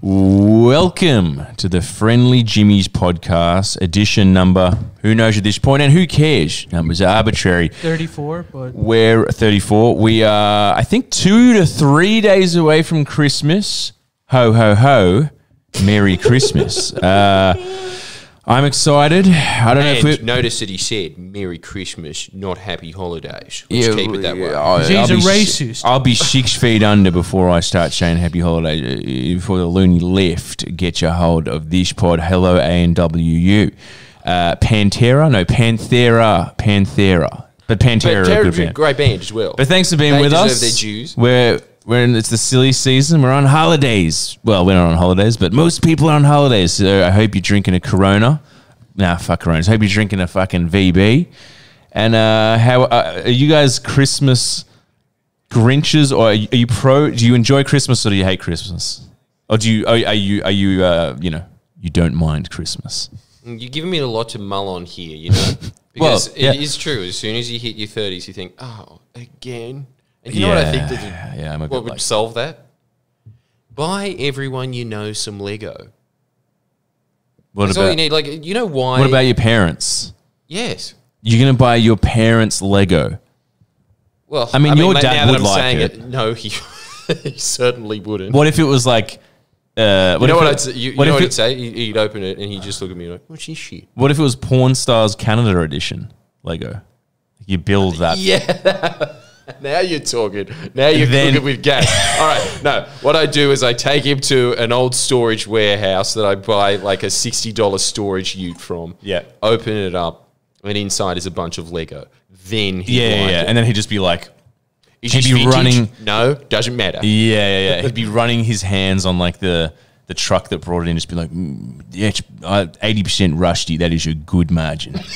Welcome to the Friendly Jimmy's podcast, edition number. Who knows at this point, and who cares? Numbers are arbitrary. 34, but We're 34. We are, I think, two to three days away from Christmas. Ho, ho, ho. Merry Christmas. uh, I'm excited. I don't know if And we notice that he said "Merry Christmas, not Happy Holidays." Let's Yeah, keep it that way. I'll- He's I'll a be si- racist. I'll be six feet under before I start saying happy holidays. Uh, Before the loony left, get your hold of this pod. Hello, AUWU. Uh, Pantera? No, Panthera. Panthera. But Pantera, But are a good band. great band as well. But thanks for being They with deserve us. their dues. We're we're in, it's the silly season. We're on holidays. Well, we're not on holidays, but most people are on holidays. So I hope you're drinking a Corona. Nah, fuck Coronas. Hope you're drinking a fucking VB. And uh, how uh, are you guys Christmas Grinches, or are you, are you pro? Do you enjoy Christmas, or do you hate Christmas? Or do you are, are you are you uh, you know you don't mind Christmas? You're giving me a lot to mull on here, you know, because yeah. it is true. As soon as you hit your thirties, you think, "Oh, again." And you know what I think that Yeah, yeah, I'm a what would like solve that? Buy everyone you know some Lego. what That's all about you need. Like, you know why? what about your parents? Yes. You're gonna buy your parents Lego. Well, I mean, your ma- dad would like saying it. No, he, he certainly wouldn't. What if it was like? Uh, You if know what it- I'd say? You, you what know what it- he'd say? He'd, he'd open it and he'd just look at me like, "What's this shit?" What if it was Porn Stars Canada edition Lego? You build that. Yeah. now you're talking. Now you're Then- cooking with gas. All right. No, what I do is I take him to an old storage warehouse that I buy like a sixty dollars storage ute from. Yeah. Open it up, and inside is a bunch of Lego. Then he'd Yeah, yeah, yeah. And then he'd just be like, Is he'd be vintage? running- No, doesn't matter. yeah, yeah, yeah. He'd be running his hands on like the the truck that brought it in, just be like, mm, yeah, uh, 80% rusty. That is a good margin.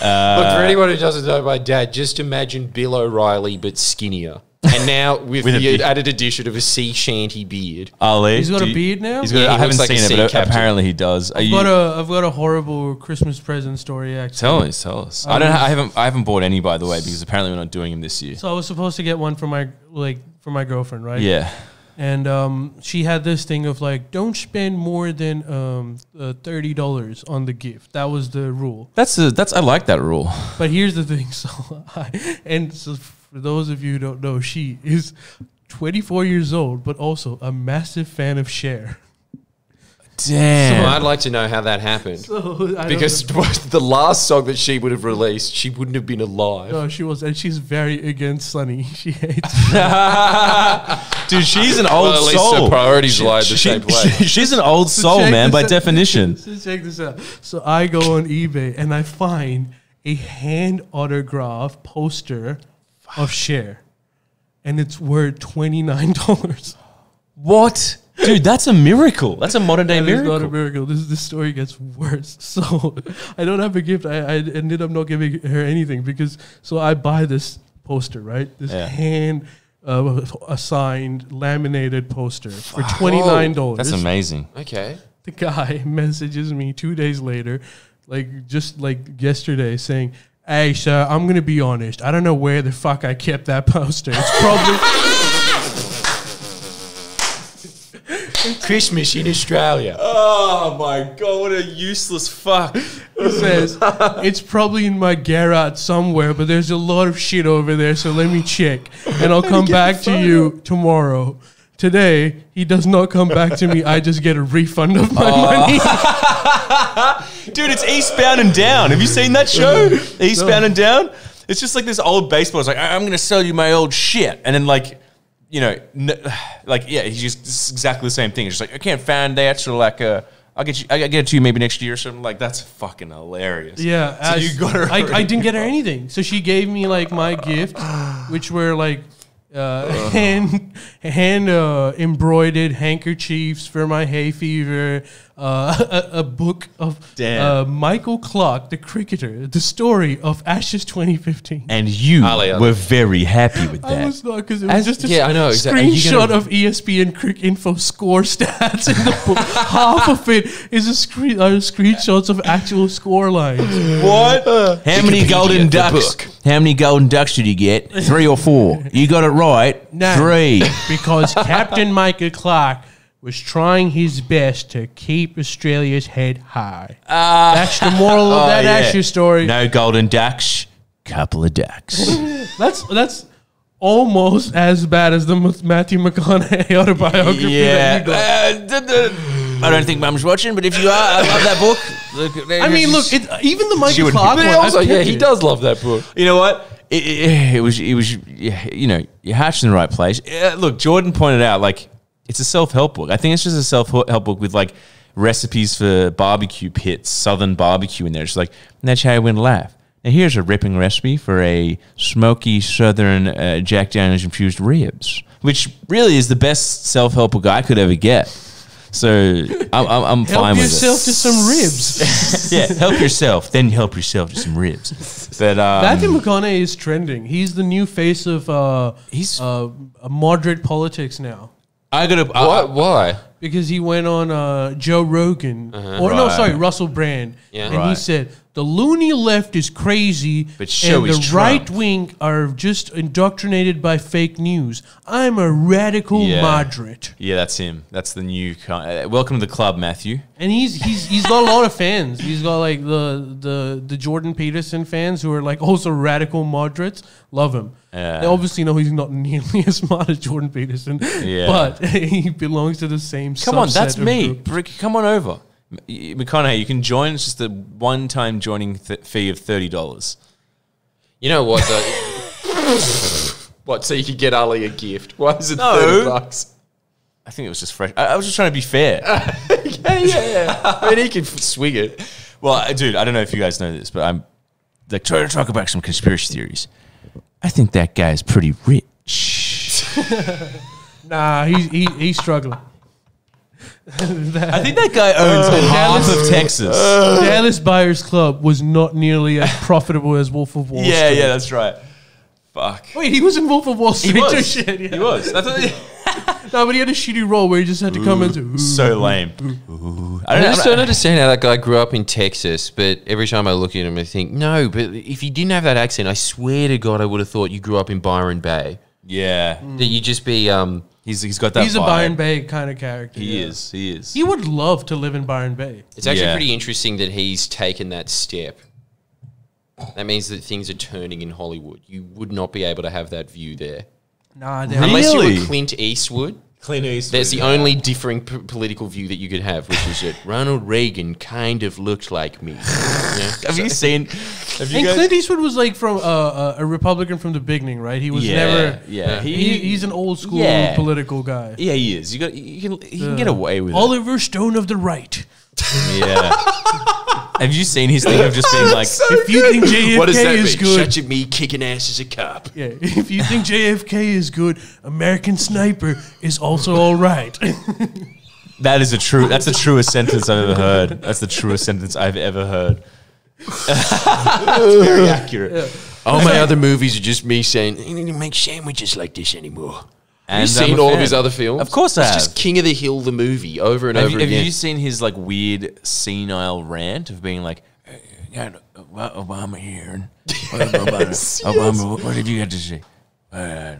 Look, for uh, anyone who doesn't know my dad, just imagine Bill O'Reilly but skinnier. And now with, With a the beard. added addition of a sea shanty beard. Ali, He's got do a you- beard now? He's got. Yeah, I he haven't looks like a seen it, but captain. apparently he does. Are I've you, got a I've got a horrible Christmas present story actually. tell us, tell us. I don't. Um, I haven't. I haven't bought any, by the way, because apparently we're not doing them this year. So I was supposed to get one for my like for my girlfriend, right? Yeah. And um, she had this thing of like, don't spend more than um, uh, thirty dollars on the gift. That was the rule. That's a, that's. I like that rule. But here's the thing. So, I, and so for those of you who don't know, she is 24 years old, but also a massive fan of Cher. Damn. I'd like to know how that happened. So I don't Because the last song that she would have released, she wouldn't have been alive. No, she was, and she's very against Sunny. She hates. Dude, she's an old Well, at least soul. her priorities lie in the same place. she's an old soul, check man, this by out. definition. So check this out. So I go on eBay and I find a hand autograph poster of Cher, and it's worth twenty nine dollars. What? Dude, that's a miracle. That's a modern day That is not a miracle. miracle. This this story gets worse. So I don't have a gift. I, I ended up not giving her anything because so I buy this poster, right? This Yeah. hand uh, assigned laminated poster for twenty nine dollars. That's amazing. Okay. The guy messages me two days later, like just like yesterday, saying. Hey, sir, I'm gonna be honest. I don't know where the fuck I kept that poster. It's probably Christmas in Australia. Oh my god, what a useless fuck. He says it's probably in my garage somewhere, but there's a lot of shit over there, so let me check, and I'll come back to you tomorrow. Today, he does not come back to me. I just get a refund of my money. Dude, it's Eastbound and Down. Have you seen that show? Eastbound and Down? It's just like this old baseball. It's like, I- I'm going to sell you my old shit. And then, like, you know, n- like, yeah, he's just exactly the same thing. It's just like, I can't find that. So, like, uh, I'll get you, I get it to you maybe next year or something. Like, that's fucking hilarious. Yeah, So as- you got her. I, I didn't get her anything, so she gave me like my gift, which were like uh, hand hand uh, embroidered handkerchiefs for my hay fever, uh, a, a book of Damn. uh, Michael Clarke, the cricketer, the story of Ashes 2015. and you Ali, Ali. were very happy with that. I was not because it was As- just a yeah, I know, exactly. Screenshot gonna- of ESPN Cricinfo score stats in the book. Half of it is a screen are screenshots of actual score lines. What? How many golden ducks? book. How many golden ducks did you get? Three or four? You got it right. No. Three. because Captain Michael Clarke was trying his best to keep Australia's head high. That's the moral of Oh, that yeah. Asher story. No golden ducks, couple of ducks. That's that's almost as bad as the Matthew McConaughey autobiography. yeah. That you got. Uh, I don't think Mum's watching, but if you are, I love that book. Look, I mean, look, it, even the Michael Clarke one. also, yeah, he does love that book. You know what? It, it, it was, it was, you know, you hatched in the right place. Uh, look, Jordan pointed out, like, it's a self help book. I think it's just a self help book with like recipes for barbecue pits, southern barbecue in there. It's like, that's how you win a laugh. Now, here's a ripping recipe for a smoky southern uh, Jack Daniels infused ribs, which really is the best self help book I could ever get. So I'm, I'm, I'm Help fine with yourself it. to some ribs. yeah, help yourself, then help yourself to some ribs. But um, Matthew McConaughey is trending. He's the new face of uh, He's- uh, moderate politics now. I gotta. Why? I, Why? because he went on uh, Joe Rogan, or no, Right. sorry, Russell Brand, Yeah. and he Right. said the loony left is crazy, But so and is the Trump." right wing are just indoctrinated by fake news. I'm a radical Yeah. moderate, Yeah, that's him. That's the new. Kind uh, welcome to the club, Matthew. and he's he's he's got a lot of fans. He's got like the the the Jordan Peterson fans who are like also radical moderates. Love him. Yeah. They obviously know he's not nearly as smart as Jordan Peterson, Yeah. but he belongs to the same. Come on, subset that's of me. group. Brick, come on over. M- McConaughey, you can join. It's just a one-time joining th- fee of thirty dollars. You know what? Though? what? So you could get Ali a gift? Why is it No. thirty bucks? I think it was just fresh. I, I was just trying to be fair. Yeah, yeah, yeah. I mean, he can f- swing it. well, I- dude, I don't know if you guys know this, but I'm like trying to talk about some conspiracy theories. I think that guy is pretty rich. Nah, he's he, he's struggling. I think that guy owns half of Texas. Dallas Buyers Club was not nearly as profitable as Wolf of Wall yeah, Street. yeah, that's right. Fuck. Wait, he was in Wolf of Wall Street. He was. shit, yeah. He was. That's what, No, but he had a shitty role where he just had to come into. so lame. Ooh. I I don't just know. don't understand how that guy grew up in Texas, but every time I look at him, I think, no, but if you didn't have that accent, I swear to God, I would have thought you grew up in Byron Bay. Yeah, That you just be, um, he's he's got that. He's a. Byron Bay kind of character. He yeah. is. He is. He would love to live in Byron Bay. it's actually Yeah. pretty interesting that he's taken that step. That means that things are turning in Hollywood. You would not be able to have that view there. Nah, they Unless you were Clint Eastwood. Clint Eastwood. There's the only differing p- political view that you could have, which is that Ronald Reagan kind of looked like me. Yeah? Have you seen? Have you And guys? Clint Eastwood was like from uh, uh, a Republican from the beginning, right? He was yeah, never. yeah. He, he's an old school Yeah. political guy. yeah, he is. You got. You can. He can get away with it. Oliver Stone of the right. Yeah. Have you seen his thing of just being like? if you think JFK What does that is mean? good, Such a me kicking ass as a cop. yeah. If you think JFK is good, American Sniper is also all right. That is a true. That's the truest sentence I've ever heard. That's the truest sentence I've ever heard. it's very accurate. All my other movies are just me saying, "You need to make sandwiches like this anymore." And have you seen all of his other films? Of course I It's have. just King of the Hill, the movie, over and Have, over you, have again. you seen his like weird senile rant of being like, "Hey, got Obama here and Obama, Obama, what, what did you have to say? Uh,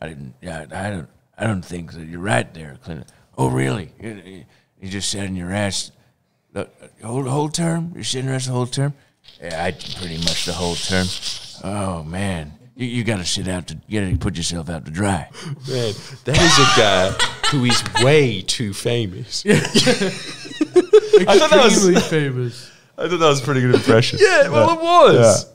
I didn't. Yeah, I don't. I don't think that you're right there, Clinton. Oh, really? You, just sat in your ass the the whole whole term. You're sitting your ass the whole term. Yeah, I pretty much the whole term. Oh man, you, you got to sit out to. You got to put yourself out to dry. Man, that is a guy who is way too famous. I thought that was. Extremely famous. I thought that was a pretty good impression. Yeah, well, it was.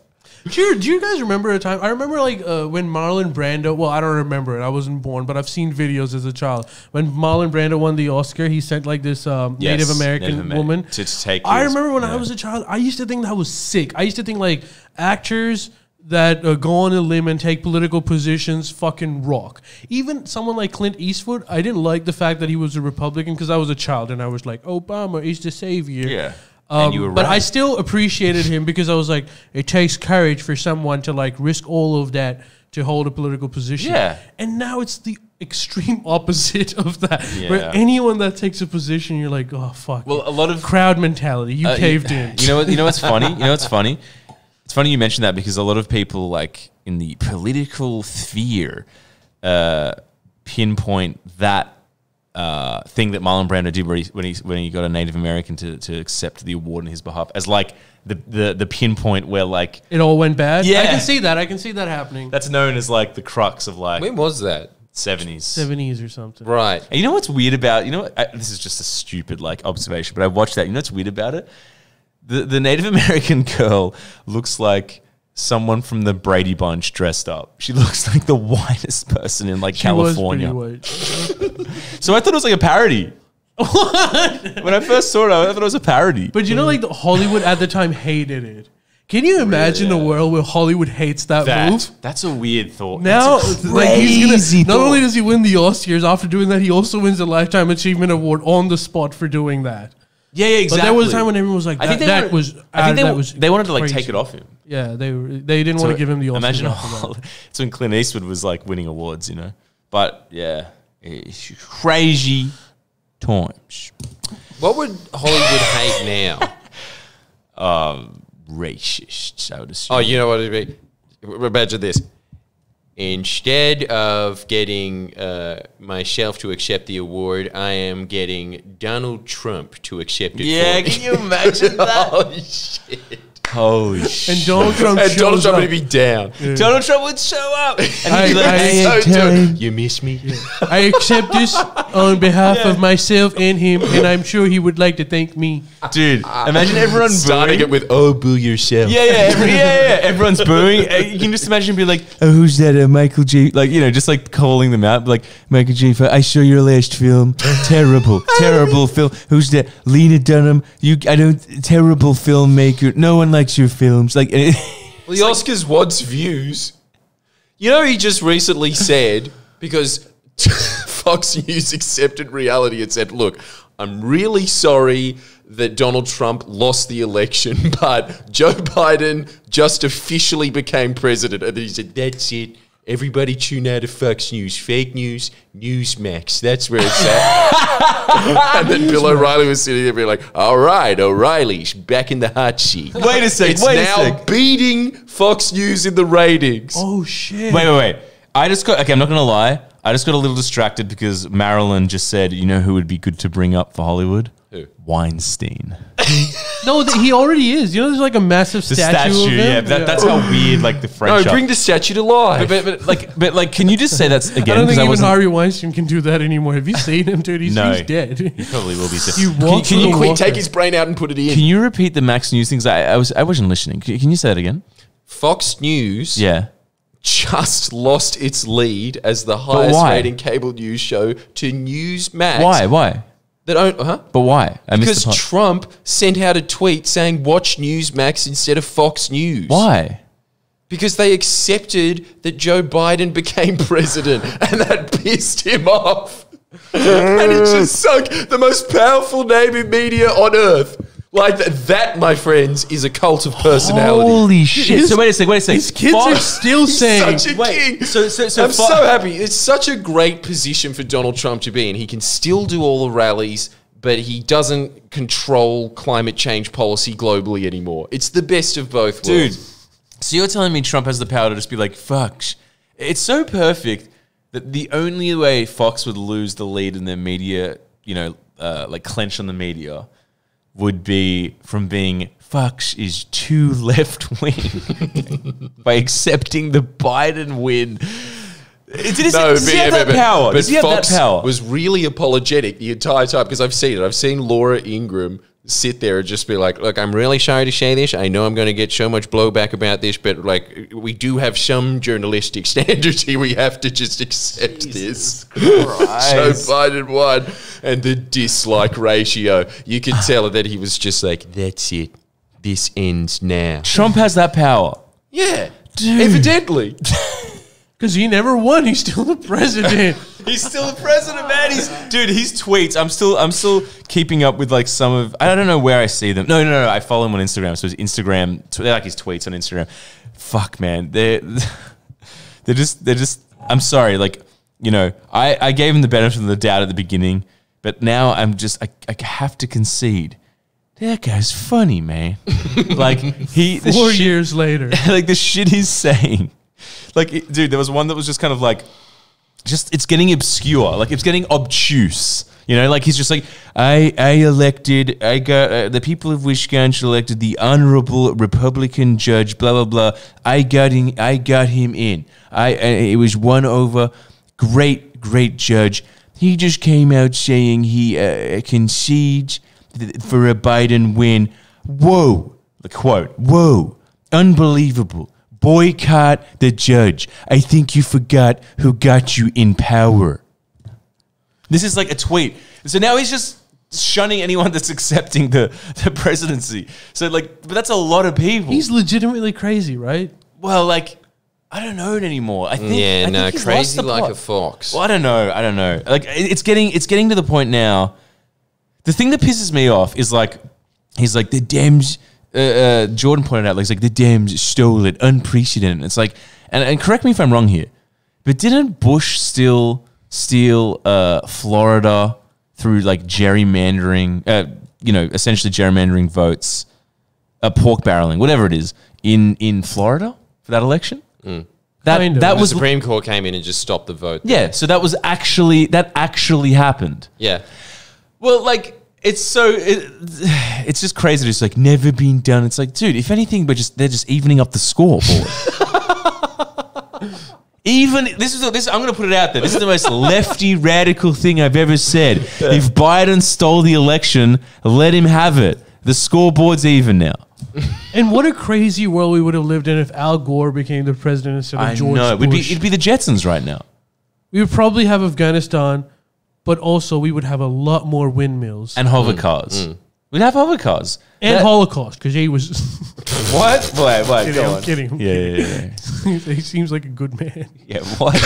Do you, do you guys remember a time? I remember like uh, when Marlon Brando. Well, I don't remember it. I wasn't born, but I've seen videos as a child. When Marlon Brando won the Oscar, he sent like this um, Yes, Native American Native Amer- woman to- to take I his- remember when I was a child. I used to think that was sick. I used to think like actors that uh, go on a limb and take political positions fucking rock. Even someone like Clint Eastwood, I didn't like the fact that he was a Republican because I was a child and I was like, Obama is the savior. Yeah. Um, And you were but I still appreciated him because I was like, it takes courage for someone to like risk all of that to hold a political position. Yeah. And now it's the extreme opposite of that. Yeah. Where anyone that takes a position, you're like, oh fuck. Well, a lot of crowd mentality. You Uh, caved you, in. You know what? You know what's funny? You know what's funny? It's funny you mentioned that because a lot of people, like in the political sphere, uh, pinpoint that uh, thing that Marlon Brando did where he, when he when he got a Native American to, to accept the award on his behalf as like the, the the pinpoint where like It all went bad. Yeah, I can see that. I can see that happening. that's known as like the crux of like When was that? seventies. Seventies or something. Right. And you know what's weird about you know what, I, this is just a stupid like observation, but I watched that. You know what's weird about it? The the Native American girl looks like someone from the Brady Bunch dressed up. She looks like the whitest person in like She California. So I thought it was like a parody. What? when I first saw it, I thought it was a parody. But you know, like the Hollywood at the time hated it. Can you imagine a world where Hollywood hates that, that, move? that's a weird thought. Now, like he's gonna. Not thought. only does he win the Oscars, after doing that, he also wins the Lifetime Achievement Award on the spot for doing that. Yeah, yeah, exactly. But there was a time when everyone was like, I think they that wanted- was. I think uh, they, that was they wanted to like crazy. take it off him. Yeah, they they didn't want to give him the Oscars. Imagine after that. it's when Clint Eastwood was like winning awards, you know. But yeah, it's crazy times. What would Hollywood hate now? Racists, I would assume. Oh, you know what it'd be? Imagine this. Instead of getting uh, myself to accept the award, I am getting Donald Trump to accept it. yeah, can you imagine that? oh shit! Holy shit! And Donald Trump And Donald Trump up. would be down. Donald Trump would show up, and I- he'd be like, I- "Hey, So tell him. You miss me? I accept this on behalf of myself and him, and I'm sure he would like to thank me. dude, imagine everyone Starting booing. it with "Oh, boo yourself." Yeah, yeah, every, yeah, yeah, yeah. Everyone's booing. Uh, You can just imagine him be like, "Oh, who's that? Uh, Michael G." Like, you know, just like calling them out, like Michael G. I saw your last film. Terrible, terrible film. Who's that? Lena Dunham. You, I don't. Terrible filmmaker. No one likes your films. Like, Well, the Oscars wants views. You know, he just recently said because Fox News accepted reality and said, "Look, I'm really sorry that Donald Trump lost the election, but Joe Biden just officially became president." And he said, "That's it." Everybody tune out of Fox News. Fake news, Newsmax. That's where it's at. and then Bill O'Reilly was sitting there being like, all right, O'Reilly's back in the hot seat. Wait a sec, It's wait a now sec. beating Fox News in the ratings. Oh shit! wait, wait, wait. I just got. Okay, I'm not gonna lie. I just got a little distracted because Marilyn just said, "You know who would be good to bring up for Hollywood? Who? Weinstein." No, th- he already is. You know, there's like a massive The statue, statue. of him. Yeah, that, that's how weird. Like the No, French. are. bring the statue to life. But, but, but like, but like, can you just say that again? I don't 'cause think even wasn't- Harvey Weinstein can do that anymore. Have you seen him, dude? He's, No. he's dead. He probably will be. He Can, walks can with you a Quick, walker. take his brain out and put it in. can you repeat the Max News things? I, I was I wasn't listening. Can, can you say that again? Fox News Yeah. just lost its lead as the highest why? rating cable news show to Newsmax. Why? Why? That own, huh? But why? I Because missed the part. Trump sent out a tweet saying watch Newsmax instead of Fox News. Why? Because they accepted that Joe Biden became president and that pissed him off. and it just mm. sunk the most powerful name in media on earth. Like th- that, my friends, is a cult of personality. Holy shit! His- so wait a sec. Wait a sec. His kids are still He's saying. such a Wait, king. so- so- so I'm Fo- so happy. It's such a great position for Donald Trump to be in. He can still do all the rallies, but he doesn't control climate change policy globally anymore. It's the best of both worlds. dude. worlds. So you're telling me Trump has the power to just be like, "Fuck." sh-" It's so perfect that the only way Fox would lose the lead in their media, you know, uh, like clench on the media, would be from being Fox is too left wing by accepting the Biden win. Did he, does he have that power? But does he have Fox that power? was really apologetic the entire time because I've seen it. I've seen Laura Ingraham sit there and just be like, "Look, I'm really sorry to say this. I know I'm going to get so much blowback about this, but like, we do have some journalistic standards here. We have to just accept this." Joe Christ. Biden won, and the dislike ratio. You could tell that he was just like, "That's it. This ends now." Trump has that power. Yeah, evidently. Because he never won. He's still the president. He's still the president, man. He's dude. His tweets. I'm still. I'm still keeping up with like some of. I don't know where I see them. No, no, no. I follow him on Instagram. So his Instagram. They're like his tweets on Instagram. Fuck, man. They're they're just. They're just. I'm sorry. Like you know, I I gave him the benefit of the doubt at the beginning, but now I'm just. I, I have to concede. That guy's funny, man. like he. Four shit- years later. like the shit he's saying. Like, it- dude, there was one that was just kind of like, just it's getting obscure. Like it's getting obtuse. You know, like he's just like I I elected I got uh, the people of Wisconsin elected the honorable Republican judge blah blah blah. I got him I got him in. I, I it was one over. Great great judge. He just came out saying he uh, concedes for a Biden win. Whoa. The quote. Whoa. Unbelievable. Boycott the judge. I think you forgot who got you in power. This is like a tweet. So now he's just shunning anyone that's accepting the, the presidency. So like, but that's a lot of people. He's legitimately crazy, right? well, like, I don't know it anymore. I think I Yeah, think no, he's lost crazy the like plot. a fox. Well, I don't know. I don't know. Like it's getting it's getting to the point now. The thing that pisses me off is like he's like the Dems. Uh, uh, Jordan pointed out like, he's like the Dems stole it, unprecedented. It's like, and, and correct me if I'm wrong here, but didn't Bush still steal uh, Florida through like gerrymandering? Uh, you know, essentially gerrymandering votes, uh, pork barreling, whatever it is, in in Florida for that election. That Kind of. that the was Supreme Court came in and just stopped the vote. yeah, so that was actually that actually happened. Yeah. Well, like it's so it, it's just crazy. It's like never been done. It's like, dude, if anything, but just they're just evening up the scoreboard. Even this is this. I'm going to put it out there. This is the most lefty radical thing I've ever said. If Biden stole the election, let him have it. The scoreboard's even now. And what a crazy world we would have lived in if Al Gore became the president instead of I George know. It'd be, Bush. it'd be the Jetsons right now. we would probably have Afghanistan, but also we would have a lot more windmills and, And hover cars. We'd have hover cars. That- Holocaust because he was. What? Wait, wait, kidding, go I'm on. kidding. I'm Yeah, yeah, yeah. he seems like a good man. Yeah, what?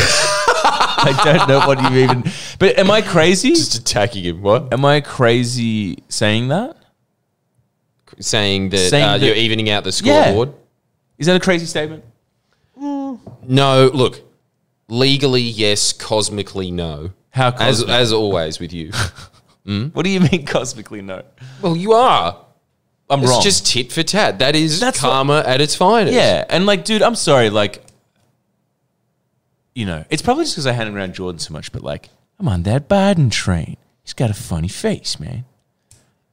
I don't know what you even. But am I crazy? Just attacking him. What? Am I crazy saying that? Saying that, Saying uh, that- you're evening out the Yeah. scoreboard? Is that a crazy statement? No, look. Legally, yes. Cosmically, no. How As, cosmic? as always with you. Hmm? what do you mean cosmically no? well, you are. I'm It's wrong. just tit for tat. That is That's karma at its finest. yeah, and like, dude, I'm sorry. Like, you know, it's probably just because I hang around Jordan so much. But like, I'm on that Biden train. He's got a funny face, man.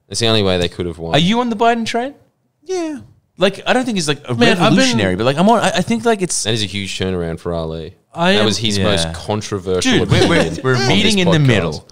That's the only way they could have won. Are you on the Biden train? Yeah. Like, I don't think he's like a Man, I've been- revolutionary, but like, I'm on. I, I think like it's that is a huge turnaround for Ali. I that am- was his Yeah. most controversial. dude. We're, we're, we're meeting in the middle.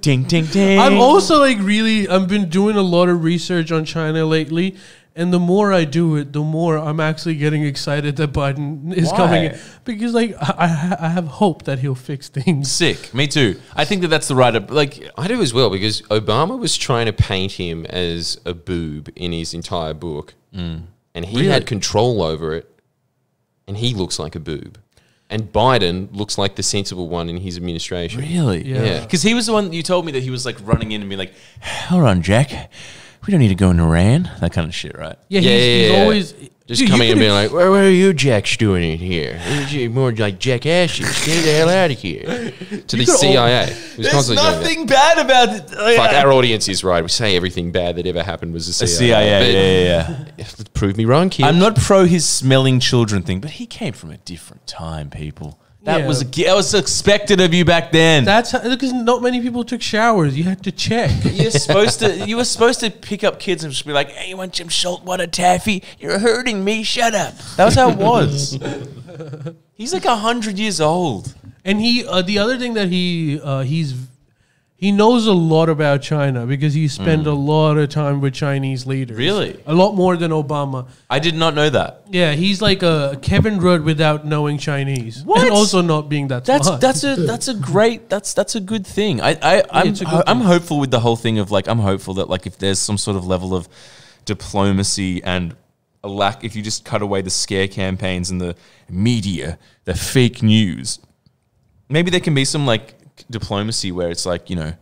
Ding, ding, ding. I'm also like really. I've been doing a lot of research on China lately, and the more I do it, the more I'm actually getting excited that Biden is Why? coming in because like I, I I have hope that he'll fix things. sick. Me too. I think that that's the right. Like, I do as well because Obama was trying to paint him as a boob in his entire book, and he Mm. Really? had control over it, and he looks like a boob, and Biden looks like the sensible one in his administration. Really? Yeah. Yeah. Because he was the one you told me that he was like running in and being like, "Hold on, Jack, we don't need to go in Iran." That kind of shit, right? Yeah, Yeah, he's, yeah, he's yeah. always Just Dude, coming in and being like, "Where, where are you jacks doing it here? You're More like jackasses. Get the hell out of here." To the CIA. He was constantly doing that. bad about it. Oh, like, Fuck, our audience is right. We say everything bad that ever happened was the the CIA. CIA. Yeah, yeah, yeah. Prove me wrong, kid. I'm not pro his smelling children thing, but he came from a different time, people. That Yeah. was that was expected of you back then. That's because not many people took showers. You had to check. You're supposed to. You were supposed to pick up kids and just be like, "Hey, you want some salt water taffy? You're hurting me. Shut up." That was how it was. He's like a hundred years old. And he, uh, the other thing that he, uh, he's, he knows a lot about China because he spent mm. a lot of time with Chinese leaders. Really? a lot more than Obama. I did not know that. Yeah, he's like a Kevin Rudd without knowing Chinese, What? and also not being that That's smart. that's a that's a great that's that's a good thing. I I I'm it's a good I'm thing. hopeful with the whole thing of like I'm hopeful that like if there's some sort of level of diplomacy and a lack if you just cut away the scare campaigns and the media, the fake news, maybe there can be some like diplomacy where it's like you know.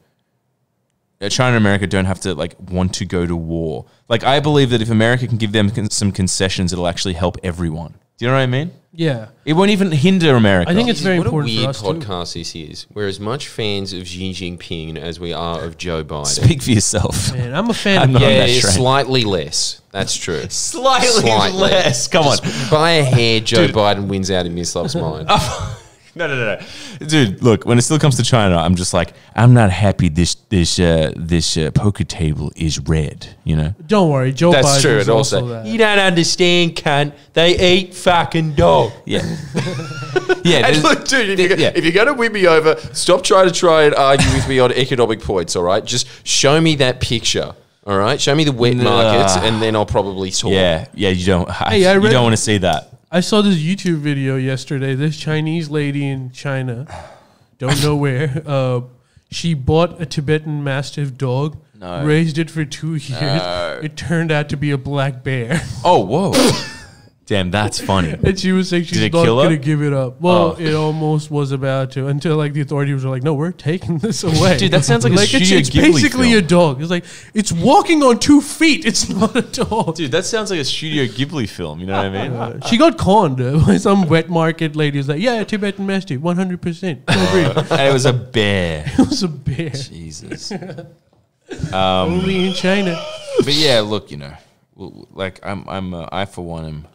uh, China and America don't have to like want to go to war. Like I believe that if America can give them con- some concessions, it'll actually help everyone. Do you know what I mean? yeah. It won't even hinder America. I think it's very what important a for weird us too. podcast this is. We're as much fans of Xi Jinping as we are of Joe Biden. Speak for yourself. Man, I'm a fan I'm of not on yeah, that train. slightly less. That's true. Slightly, Slightly. less. Come on. By a hair, Joe Biden wins out in Mislav's mind. No, no, no, no, dude. Look, when it still comes to China, I'm just like, I'm not happy. This this uh, this uh, poker table is red. You know. Don't worry, Joe That's Biden true. is And also also, that. you don't understand, cunt. They eat fucking dog. Yeah. yeah. And look, dude, if, you're, yeah. if you're going to win me over, stop trying to try and argue with me on economic points, all right? Just show me that picture, all right? Show me the wet Nah. markets, and then I'll probably talk. yeah. Yeah. You don't. Hey, I you read- don't want to see that. I saw this YouTube video yesterday. This Chinese lady in China, don't know where, uh, she bought a Tibetan Mastiff dog, No. raised it for two years. It turned out to be a black bear. Oh, whoa. Damn, that's funny. and she was saying she's Did not going to give it up. Well, Oh. it almost was about to until like the authorities were like, no, we're taking this away. Dude, that sounds like a it's, Studio it's Ghibli basically film. a dog. It's like, it's walking on two feet. It's not a dog. Dude, that sounds like a Studio Ghibli film. You know what I mean? Uh, she got conned uh, by some wet market lady. who's like, yeah, Tibetan Mastiff, 100%. And it was a bear. It was a bear. Jesus. Only in China. but yeah, look, you know, w- w- like I'm, I'm, uh, I for one am,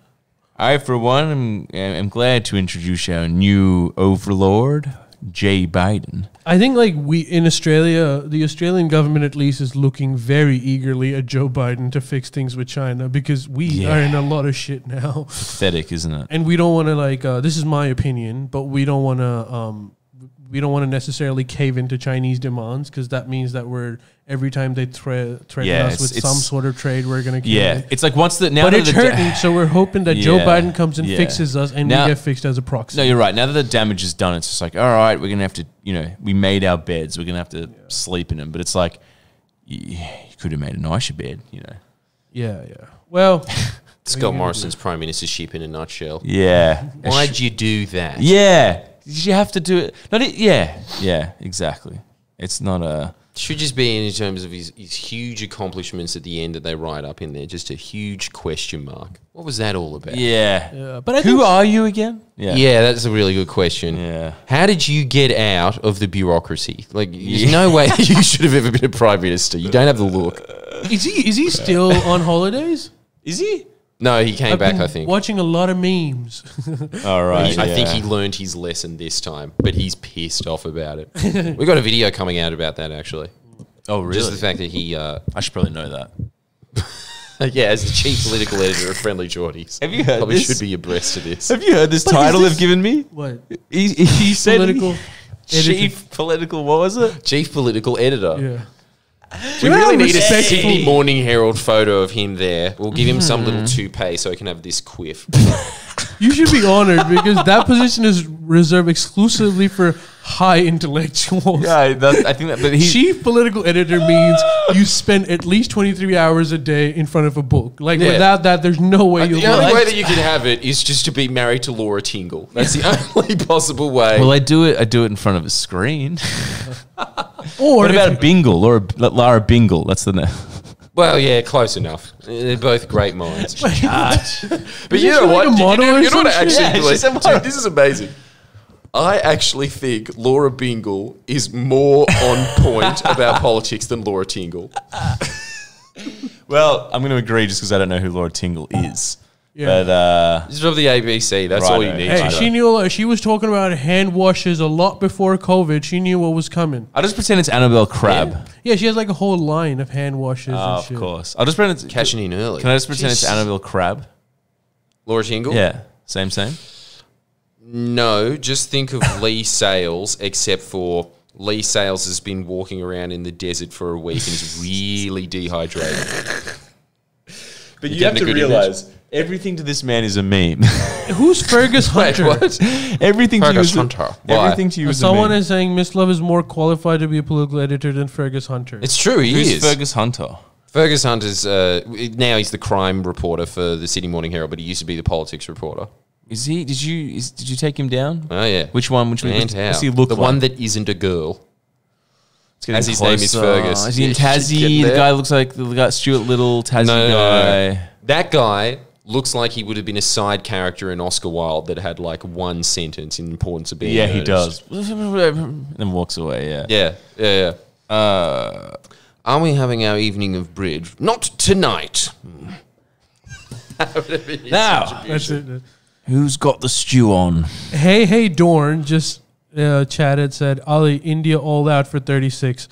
I for one am, am glad to introduce our new overlord, Jay Biden. I think like we in Australia, the Australian government at least is looking very eagerly at Joe Biden to fix things with China because we Yeah. are in a lot of shit now, Pathetic, isn't it? and we don't want to like. Uh, this is my opinion, but we don't want to. Um, we don't want to necessarily cave into Chinese demands because that means that we're every time they thre- threaten Yeah, us with some sort of trade, we're gonna. kill Yeah, it. it's like once the now But that it's the da- hurting, so we're hoping that Joe Biden comes and yeah. fixes us, and Now- we get fixed as a proxy. No, you're right. Now that the damage is done, it's just like, all right, we're gonna have to, you know, we made our beds, we're gonna have to sleep in them. But it's like, you, you could have made a nicer bed, you know. yeah, yeah. Well, Scott Morrison's prime ministership in a nutshell. Yeah. Why'd you do that? Yeah. Did you have to do it? Not it. Yeah. Yeah. Exactly. It's not a. Should just be in terms of his, his huge accomplishments at the end that they write up in there. Just a huge question mark. What was that all about? Yeah. yeah, but I Who think are you again? Yeah. Yeah, that's a really good question. Yeah. How did you get out of the bureaucracy? Like, there's no way you should have ever been a prime minister. You don't have the look. is he is he still on holidays? Is he? No, he came I've back. been I think. watching a lot of memes. All right. He- I think yeah. he learned his lesson this time, but he's pissed off about it. We've got a video coming out about that actually. Oh, really? Just the fact that he, uh, I should probably know that. yeah, as the chief political editor of Friendly Jordies, Have you heard probably this? should be abreast of this. Have you heard this But is title this- they've given me? what? He, he said Political chief political. What was it? Chief political editor. Yeah. We You really need a respectful- Sydney Morning Herald photo of him there. We'll give him some Hmm. little toupee so he can have this quiff. You should be honored because that position is reserved exclusively for high intellectuals. Yeah, that, I think that. But he. Chief political editor means you spend at least 23 hours a day in front of a book. Like Yeah. without that, there's no way you'll the only like- way that you can have it is just to be married to Laura Tingle. That's the only possible way. well, I do it. I do it in front of a screen. Or what about a Bingle? or Laura, Lara Bingle. That's the name. Well, yeah, close enough. They're both great minds. but you she know what? a you model know, or you know what I some actually? Yeah, she's a model. Dude, this is amazing. I actually think Laura Bingle is more on point about politics than Laura Tingle. Well, I'm going to agree just because I don't know who Laura Tingle is. Yeah. But uh, This from the ABC. That's all you Righto. need. Hey, to know. she knew. uh, She was talking about hand washes a lot before COVID. She knew what was coming. I'll just pretend it's Annabel Crabb. Yeah, she has like a whole line of hand washes. Oh, and of shit. course. I'll just pretend it's. Cashing in early. Can I just pretend it's Jeez. Annabel Crabb? Laura Tingle? Yeah. Same, same. No, just think of Leigh Sales, except for Leigh Sales has been walking around in the desert for a week and is really dehydrated. But you have to realize, everything to this man is a meme. Who's Fergus Wait, Hunter? what? everything to you Fergus is a- Hunter. Why? Everything to you is Someone a meme. is saying Mislav is more qualified to be a political editor than Fergus Hunter. It's true, he Who's is. Fergus Hunter? Fergus Hunter's uh, now he's the crime reporter for the Sydney Morning Herald, but he used to be the politics reporter. Is he? Did you? Is, did you take him down? Oh yeah, Which one? Which one? And What's, how? what's he look the like? one that isn't a girl. It's getting as his name is closer. Fergus. Is he in Yeah, she's getting Tassie? The there. guy looks like the guy Stuart Little Tassie No, no, no, guy. no. That guy looks like he would have been a side character in Oscar Wilde that had like one sentence in Importance of Being Yeah, he Earnest. does. and walks away. Yeah. Yeah, yeah, yeah. Uh, Are we having our evening of bridge? Not tonight. now, That's it. Who's got the stew on? Hey, hey, Dorn just uh, chatted, said, Ali, India all out for 36.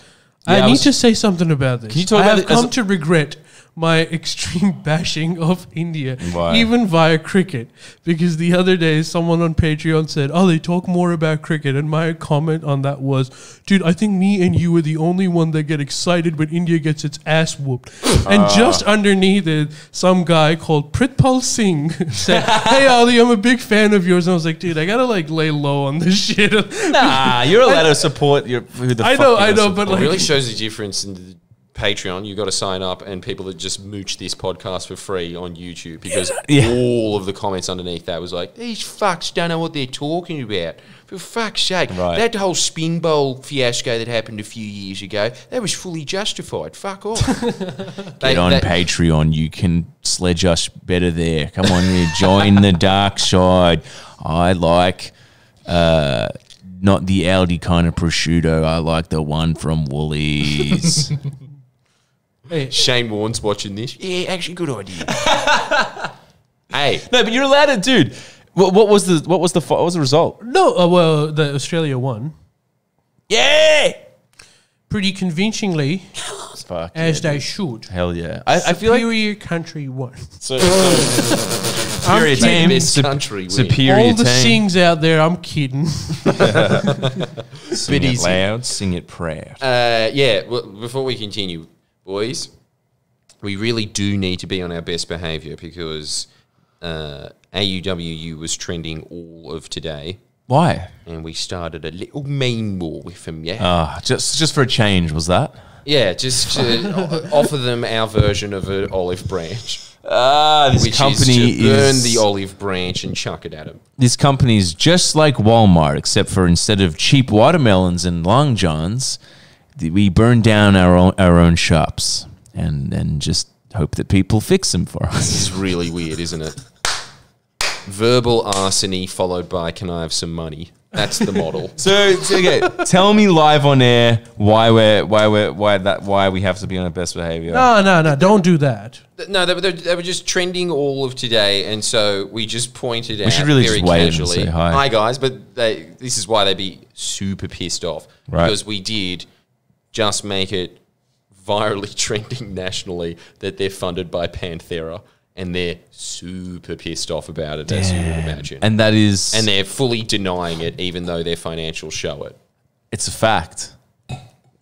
Yeah, I I need was- to say something about this. Can you talk I about have it come a- to regret my extreme bashing of India, Why? even via cricket, because the other day someone on Patreon said, "Oh, they talk more about cricket," and my comment on that was, "Dude, I think me and you are the only one that get excited when India gets its ass whooped." and Ah. just underneath it, some guy called Pritpal Singh said, "Hey, Ali, I'm a big fan of yours," and I was like, "Dude, I gotta like lay low on this shit." Nah, you're allowed to support your. Who the I fuck know, you I know, support. but It really shows the difference in the Patreon. you've got to sign up, and people that just mooch this podcast for free on YouTube because Yeah. all of the comments underneath that was like, "These fucks don't know what they're talking about." For fuck's sake, Right. that whole spin bowl fiasco that happened a few years ago, that was fully justified. Fuck off. Get on Patreon. You can sledge us better there. Come on, you join the dark side. I like uh, not the Aldi kind of prosciutto. I like the one from Woolies. hey, Shane Warne's watching this. Yeah, actually, good idea. hey, no, but you're allowed to, dude. What, what was the what was the what was the result? no, uh, well, the Australia won Yeah, pretty convincingly, fuck as yeah, they dude. should. Hell yeah! I, I feel like Superior country won. so, superior team, This country win. superior All the team. sings out there, I'm kidding. Sing it loud, sing it proud. Uh, yeah, well, before we continue, boys, we really do need to be on our best behaviour because uh, AUWU was trending all of today, Why? and we started a little meme war with them. Yeah, Ah, just just for a change, was that? yeah, just to offer them our version of an olive branch, Ah, this which company is to burn is the olive branch and chuck it at them. this company is just like Walmart, except for instead of cheap watermelons and long johns, we burn down our own our own shops and and just hope that people fix them for us. This is really weird, isn't it? Verbal arsony followed by "Can I have some money?" That's the model. So, so, okay, tell me live on air why we're why we're why that why we have to be on our best behavior. no, no, no, don't do that. No, they were, they were just trending all of today, and so we just pointed out should really very just wave and casually, say hi. guys!" But they, this is why they'd be super pissed off Right. because we did just make it virally trending nationally that they're funded by Panthera, and they're super pissed off about it, as you would imagine, and, that is and they're fully denying it, even though their financials show it. it's a fact.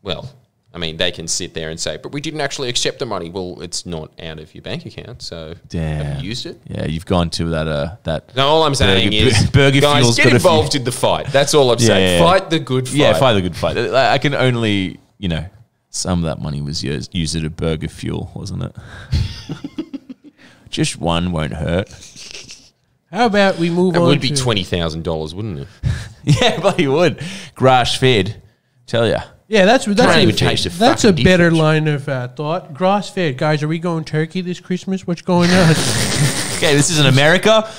Well, I mean, they can sit there and say, "But we didn't actually accept the money." Well, it's not out of your bank account, so Damn. have you used it? Yeah, you've gone to that uh that No, all I'm saying Burger- is, Burger guys, get got a few- involved in the fight. That's all I'm Yeah, saying. yeah, yeah. Fight the good fight. Yeah, fight the good fight. I can only, you know, some of that money was used, used at a burger fuel, wasn't it? Just one won't hurt. How about we move on? It on? would be to- twenty thousand dollars, wouldn't it? Yeah, but you would. Grass fed. Tell ya. Yeah, that's that's Can't a, even taste the that's a fucking better difference. line of uh, thought. Grass fed, guys. Are we going turkey this Christmas? What's going on? Okay, this isn't America.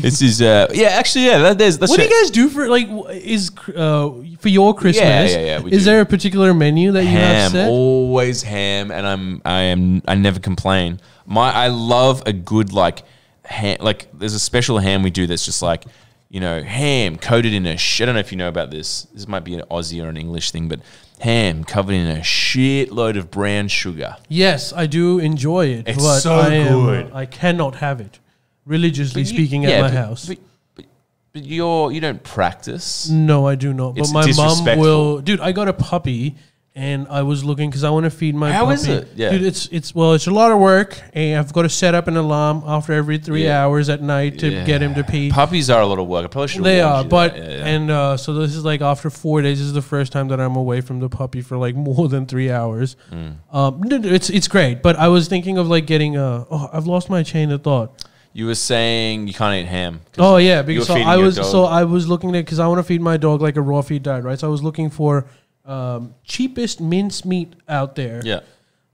this is uh yeah, actually yeah, that, there's that's what do you guys do for like? Is uh, for your Christmas? yeah, yeah, we is do. there a particular menu that you have ham, set? always ham, and I'm I am I never complain. My I love a good like ham. Like there's a special ham we do that's just like you know ham coated in a. Sh- I don't know if you know about this. This might be an Aussie or an English thing, but ham covered in a shitload of brown sugar. Yes, I do enjoy it, It's but so I am, good. I cannot have it. Religiously you- speaking, at my but- house. But, but, but you're you don't practice. No, I do not. But It's my mom will. Dude, I got a puppy, and I was looking because I want to feed my. How puppy. is it? Yeah. dude, it's it's well, it's a lot of work, and I've got to set up an alarm after every three Yeah. hours at night to Yeah. get him to pee. Puppies are a lot of work. I probably should. They are, but and uh, so this is like after four days. This is the first time that I'm away from the puppy for like more than three hours. Mm. Um, it's it's great, but I was thinking of like getting a. Oh, I've lost my chain of thought. you were saying you can't eat ham. Oh yeah, because so I was so I was looking at because I want to feed my dog like a raw feed diet, right? So I was looking for um, cheapest mince meat out there. yeah.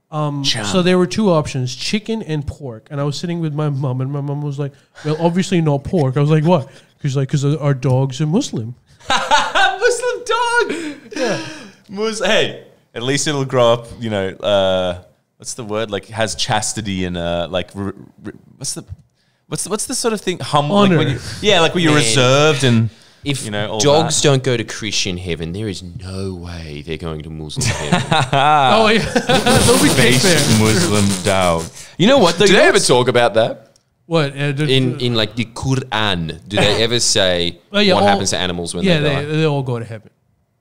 Um, so there were two options: chicken and pork. And I was sitting with my mom, and my mom was like, "Well, obviously not pork." I was like, "What?" Because like, because our dogs are Muslim. Muslim dog. Yeah. Mus- hey, at least it'll grow up. You know, uh, what's the word? Like has chastity and uh, like r- r- what's the What's the, what's the sort of thing? Humble. Like when Honor. you, yeah, like when you're Man. reserved and If you know all dogs that. don't go to Christian heaven, there is no way they're going to Muslim heaven. oh yeah, they'll be cake there. Muslim dog. You know what? Though, Do they know ever talk about that What uh, the- in in like the Quran? Do they ever say yeah, what all- happens to animals when yeah, they die? they, they all go to heaven.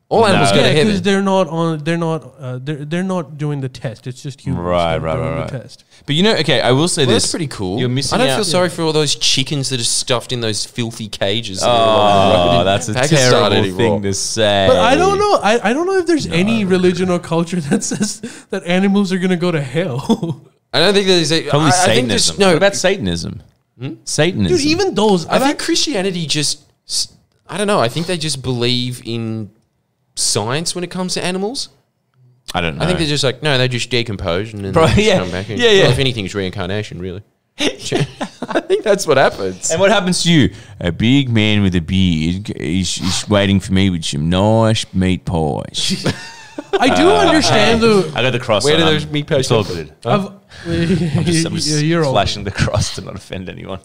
All animals go Yeah, to because they're not on. They're not. Uh, they're they're not doing the test. It's just humans. Right, that are right, doing right, the. Test. But you know, okay, I will say Well, this. that's pretty cool. You're missing I don't out. feel sorry for all those chickens that are stuffed in those filthy cages. that Oh, that's a Pakistan terrible anymore. thing to say. But I don't know. I, I don't know if there's any religion or culture that says that animals are gonna go to hell. I don't think there's a. Probably I, I think Satanism. there's, no, what about Satanism? Hmm? Satanism. Dude, even those. I I've think Christianity just. I don't know. I think they just believe in science when it comes to animals. I don't know. I think they're just like, no, they just decompose and then Bro, they just yeah. come back. And, Yeah, yeah. Well, if anything, it's reincarnation, really. I think that's what happens. And what happens to you? A big man with a beard is, is waiting for me with some nice meat pies. I do uh, understand the. I got the cross. Where on. do I'm- those meat pies It's all come from? good. I've, I'm just, I'm just you're old. flashing the cross to not offend anyone.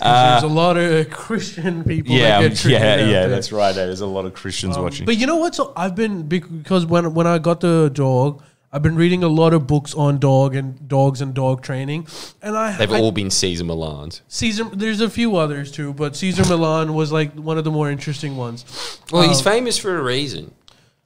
There's a lot of Christian people. Yeah, that get yeah, out yeah. That's right. There's a lot of Christians watching. But you know what? So I've been because when when I got the dog, I've been reading a lot of books on dog and dogs and dog training, and I They've I, all been Cesar Millans. Cesar. There's a few others too, but Cesar Millan was like one of the more interesting ones. Well, he's Um, famous for a reason.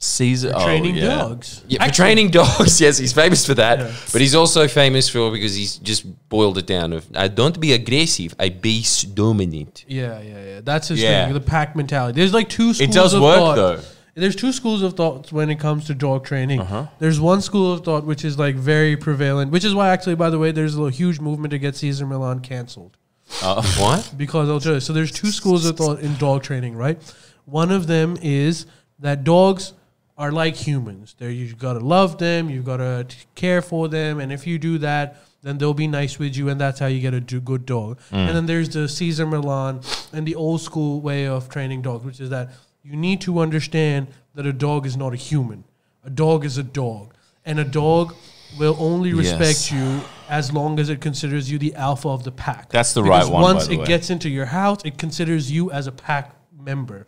Cesar oh, training yeah. dogs. Yeah, for Actually- training dogs. Yes, he's famous for that. Yeah. But he's also famous for because he's just boiled it down of I don't be aggressive, I be dominant. Yeah, yeah, yeah. That's his Yeah. thing. The pack mentality. There's like two schools. It does of work thought. though. There's two schools of thought when it comes to dog training. Uh-huh. There's one school of thought which is like very prevalent, which is why actually, by the way, there's a huge movement to get Cesar Millan canceled. Oh. What? Because I'll tell you. So there's two schools of thought in dog training, right? One of them is that dogs are like humans. They're you gotta love them, you've gotta care for them, and if you do that, then they'll be nice with you, and that's how you get a do- good dog. Mm. And then there's the Cesar Millan and the old school way of training dogs, which is that you need to understand that a dog is not a human. A dog is a dog, and a dog will only respect Yes. you as long as it considers you the alpha of the pack. That's the Because right one, Once it way. gets into your house, it considers you as a pack member.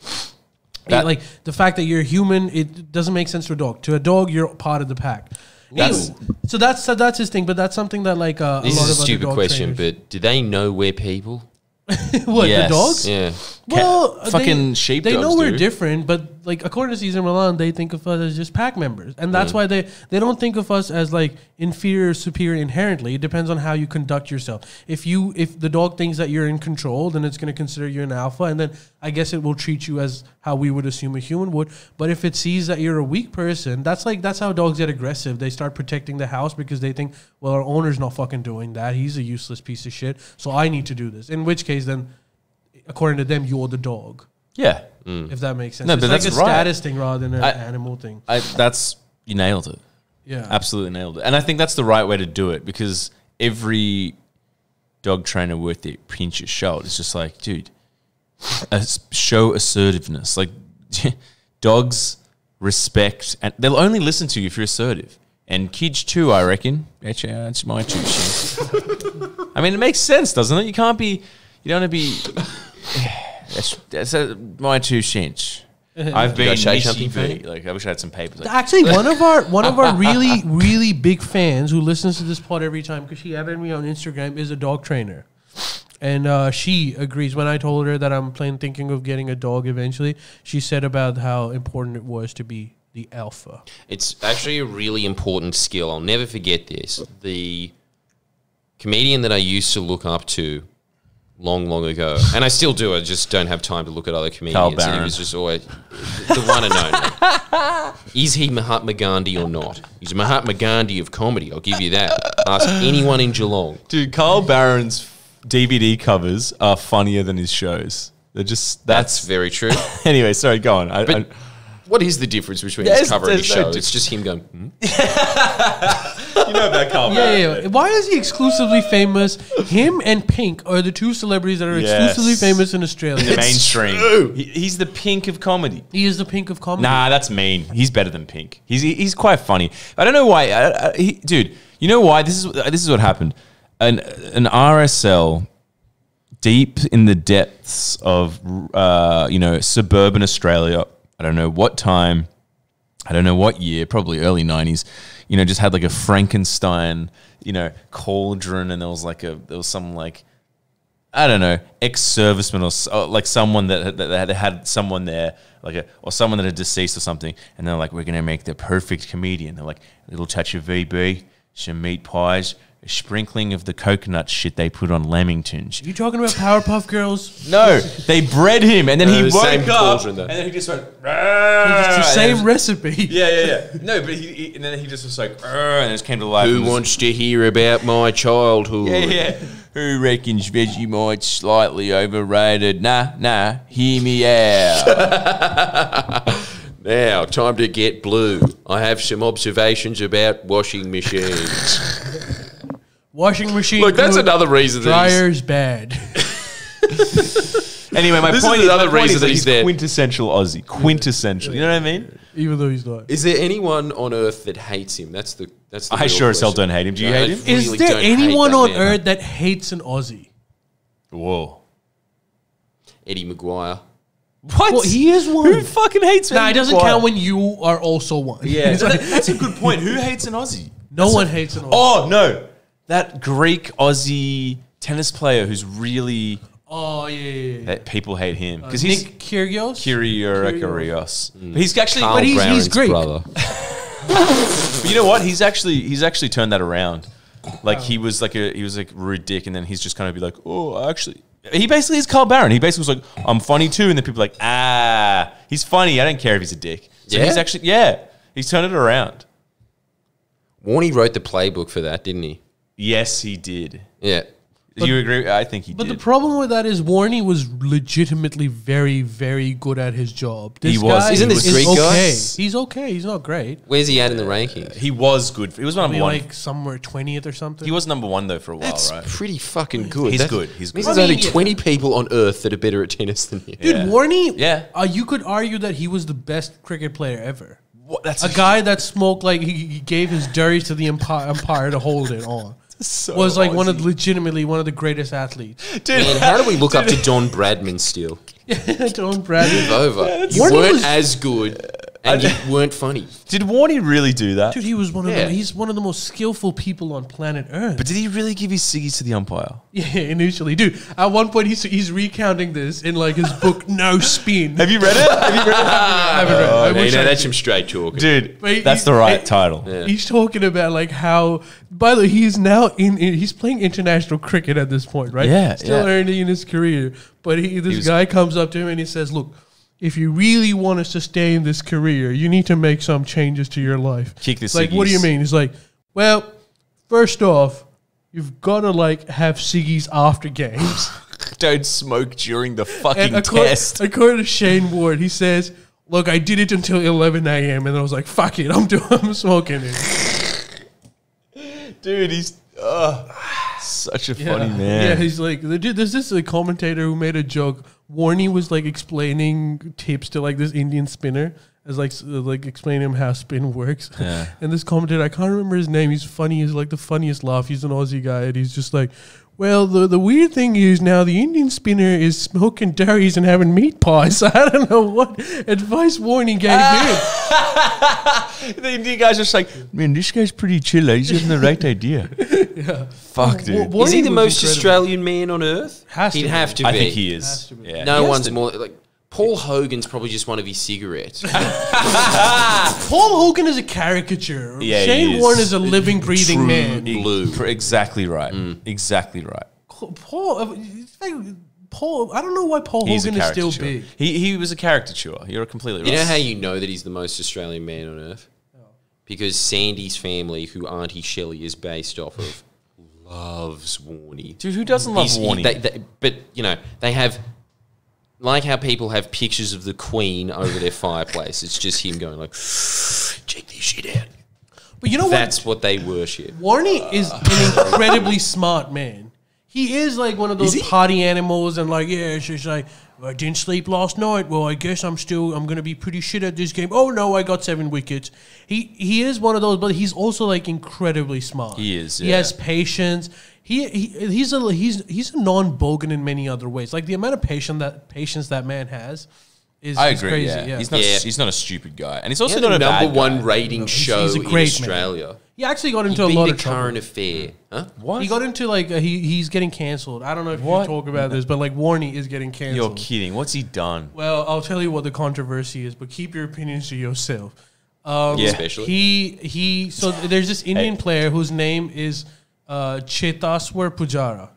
That- like the fact that you're human, it doesn't make sense to a dog. To a dog, you're part of the pack. That's- so that's so that's his thing. But that's something that like uh, This a lot is a stupid question, trainers- but do they know we're people? what Yes. the dogs? Yeah. Well, Cat- fucking they, sheep They know we're do. different, but like according to Cesar Millan, they think of us as just pack members, and that's why they they don't think of us as like inferior, superior inherently. It depends on how you conduct yourself. If you if the dog thinks that you're in control, then it's going to consider you an alpha, and then I guess it will treat you as how we would assume a human would. But if it sees that you're a weak person, that's like that's how dogs get aggressive. They start protecting the house because they think, well, our owner's not fucking doing that. He's a useless piece of shit, so I need to do this. In which case, then according to them, you're the dog. Yeah. Mm. If that makes sense. No, it's but like that's a right. status thing rather than an I- animal thing. I, that's you nailed it. Yeah. Absolutely nailed it. And I think that's the right way to do it because every dog trainer worth their pinch of salt is just like, dude, show assertiveness. Like dogs respect, and they'll only listen to you if you're assertive. And kids too, I reckon. That's, that's my two cents. I mean, it makes sense, doesn't it? You can't be, you don't want to be. That's, that's uh, my two cents. I've been say something, V. Fanny? Like I wish I had some papers. Like, Actually, one of our one of our really really big fans who listens to this pod every time because she added me on Instagram is a dog trainer, and uh, she agrees. When I told her that I'm planning thinking of getting a dog eventually, she said about how important it was to be the alpha. It's actually a really important skill. I'll never forget this. The comedian that I used to look up to long, long ago, and I still do. I just don't have time to look at other comedians. and he was just always the one and only. Is he Mahatma Gandhi or not? He's Mahatma Gandhi of comedy. I'll give you that. Ask anyone in Geelong. Dude, Carl Barron's DVD covers are funnier than his shows. They're just That's that's. very true. anyway, sorry, go on. I, But I, what is the difference between his cover and his no show? It's just him going. "Hmm?" you know about Carl Yeah, yeah, yeah. Why is he exclusively famous? Him and Pink are the two celebrities that are Yes. exclusively famous in Australia. The mainstream. He- he's the pink of comedy. he is the Pink of comedy. Nah, that's mean. He's better than Pink. He's he's quite funny. I don't know why, I, I, he, dude. You know why? This is uh, this is what happened. an an RSL deep in the depths of uh, you know suburban Australia. I don't know what time, I don't know what year, probably early nineties. You know, just had like a Frankenstein, you know, cauldron, and there was like a there was some like I don't know, ex-serviceman or, or oh, like someone that that had had someone there, like a or someone that had deceased or something, and they're like, "We're gonna make the perfect comedian." They're like, a little touch of VB, some meat pies, sprinkling of the coconut shit they put on Lamingtons. You talking about Powerpuff Girls? No, they bred him, and then No, he the same woke up, and then he just went. It's the same And- recipe. Yeah, yeah, yeah. No, but he, he and then he just was like, and it just came to life. Who wants to hear about my childhood? Yeah, yeah. Who reckons Vegemite's slightly overrated? Nah, nah. Hear me out. Now, time to get blue. I have some observations about washing machines. Washing machine. Look, that's good, another reason that he's, Dryer's bad. anyway, my This point is is, my another point reason is that that he's he's there. quintessential Aussie. Quintessential. You know what I mean? Even though he's not. Is there anyone on earth that hates him? That's the that's the I real sure as hell question. don't hate him. Do you No, hate him? Is really there don't hate anyone that on man. earth that hates an Aussie? Whoa. Eddie McGuire. What? Well, he is one. Who fucking hates Nah, it doesn't McGuire? count when you are also one. Yeah, It's like- that's a good point. Who hates an Aussie? no one hates an Aussie. Oh, no. That Greek Aussie tennis player who's really. Oh, yeah, yeah, yeah. That people hate him. Because Nick he's. Kyrgios. Kyrios. But he's actually. Carl But he's- he's Greek. brother. But you know what? He's actually he's actually turned that around. Like he was like a he was like rude dick, and then he's just kind of be like, oh, actually, he basically is Carl Barron. He basically was like, I'm funny too, and then people are like, ah, he's funny. I don't care if he's a dick. So Yeah? he's actually yeah, he's turned it around. Warney wrote the playbook for that, didn't he? Yes, he did. Yeah. Do you agree? I think he did. But did. the problem with that is Warney was legitimately very, very good at his job. This He was. guy Isn't this is Greek guy? okay. He's okay. He's not great. Where's he at in the rankings? he was good. He was number Maybe one. like somewhere twentieth or something. he was number one though for a while, That's right? pretty fucking good. He's That's- good, he's means good. There's I only mean, yeah. 20 people on earth that are better at tennis than him. Dude, Yeah. Warney. Yeah. Uh, you could argue that he was the best cricket player ever. What, that's A guy that smoked like he, he gave his dirties to the umpire, umpire to hold it on. So was like one of legitimately one of the greatest athletes. dude. Man, how do we look up to Don Bradman still? Don't brag. Over. You weren't was- as good and you weren't funny. Did Warney really do that? Dude, he was one of Yeah. the he's one of the most skillful people on planet Earth. but did he really give his ciggies to the umpire? yeah, initially, dude. At one point, he's he's recounting this in like his book, No Spin. Have you read it? Have you read it? I haven't read it. Oh, I Oh, no, wish know, I that's some straight talking. Dude, But he- that's the he- right he- title. He's talking about like how. By the way, he's now in, in. He's playing international cricket at this point, right? Yeah, still yeah. early in his career. But he, this was- guy comes up to him and he says, "Look, if you really want to sustain this career, you need to make some changes to your life." Kick this Like, what do you mean? He's like, "Well, first off." You've got to like have ciggies after games. Don't smoke during the fucking And according, test. according to Shane Warne, he says, "Look, I did it until 11 a.m. and I was like, fuck it, I'm doing, I'm smoking it." Dude, he's uh, such a funny man. Yeah, he's like, dude, there's this a commentator who made a joke. Warney was like explaining tips to like this Indian spinner, as like like explaining him how spin works. Yeah. And this commentator, I can't remember his name. He's funny. He's like the funniest laugh. He's an Aussie guy, and he's just like. Well, the, the weird thing is now the Indian spinner is smoking durries and having meat pies. So I don't know what advice Warney gave ah. him. the Indian guy's just like, man, this guy's pretty chill. He's getting the right idea. yeah. Fuck, dude. Wa- Is he the most incredible. Australian man on earth? Has He'd be. have to be. I think he is. be. Yeah. No He one's more like Paul Hogan's probably just one of his cigarettes. Paul Hogan is a caricature. Yeah, he Shane is. Warne is a living, breathing True man. blue. Exactly right. Exactly right. Paul, uh, it's like Paul. I don't know why Paul He's Hogan is still big. He, he was a caricature. You're completely right. You know how you know that he's the most Australian man on earth? Because Sandy's family, who Auntie Shelley is based off of, loves Warney. Dude, who doesn't love He's- he- Warney? they- they- but you know, they have like how people have pictures of the Queen over their fireplace. It's just him going like, "Check this shit out." But you know That's what they worship. what? Warney is an incredibly smart man. He is like one of those party animals, and like, yeah, it's just like I didn't sleep last night. Well, I guess I'm still I'm gonna be pretty shit at this game. Oh no, I got seven wickets. He he is one of those, but he's also like incredibly smart. He is, He has patience. He, he he's a he's he's a non-bogan in many other ways. Like the amount of patience that patience that man has is, I is agree. crazy. yeah. Yeah. he's not. Yeah. He's not a stupid guy, and he's also had not the a number bad one guy. rating he's- show he's a in great man. Australia. He actually got He into a lot of trouble. current affair. Huh? What? He got into like uh, he he's getting canceled. I don't know if What? you talk about this, but like Warney is getting cancelled. You're kidding. What's he done? Well, I'll tell you what the controversy is, but keep your opinions to yourself. Um, Yeah. Especially. He he. So there's this Indian player whose name is uh, Cheteshwar Pujara.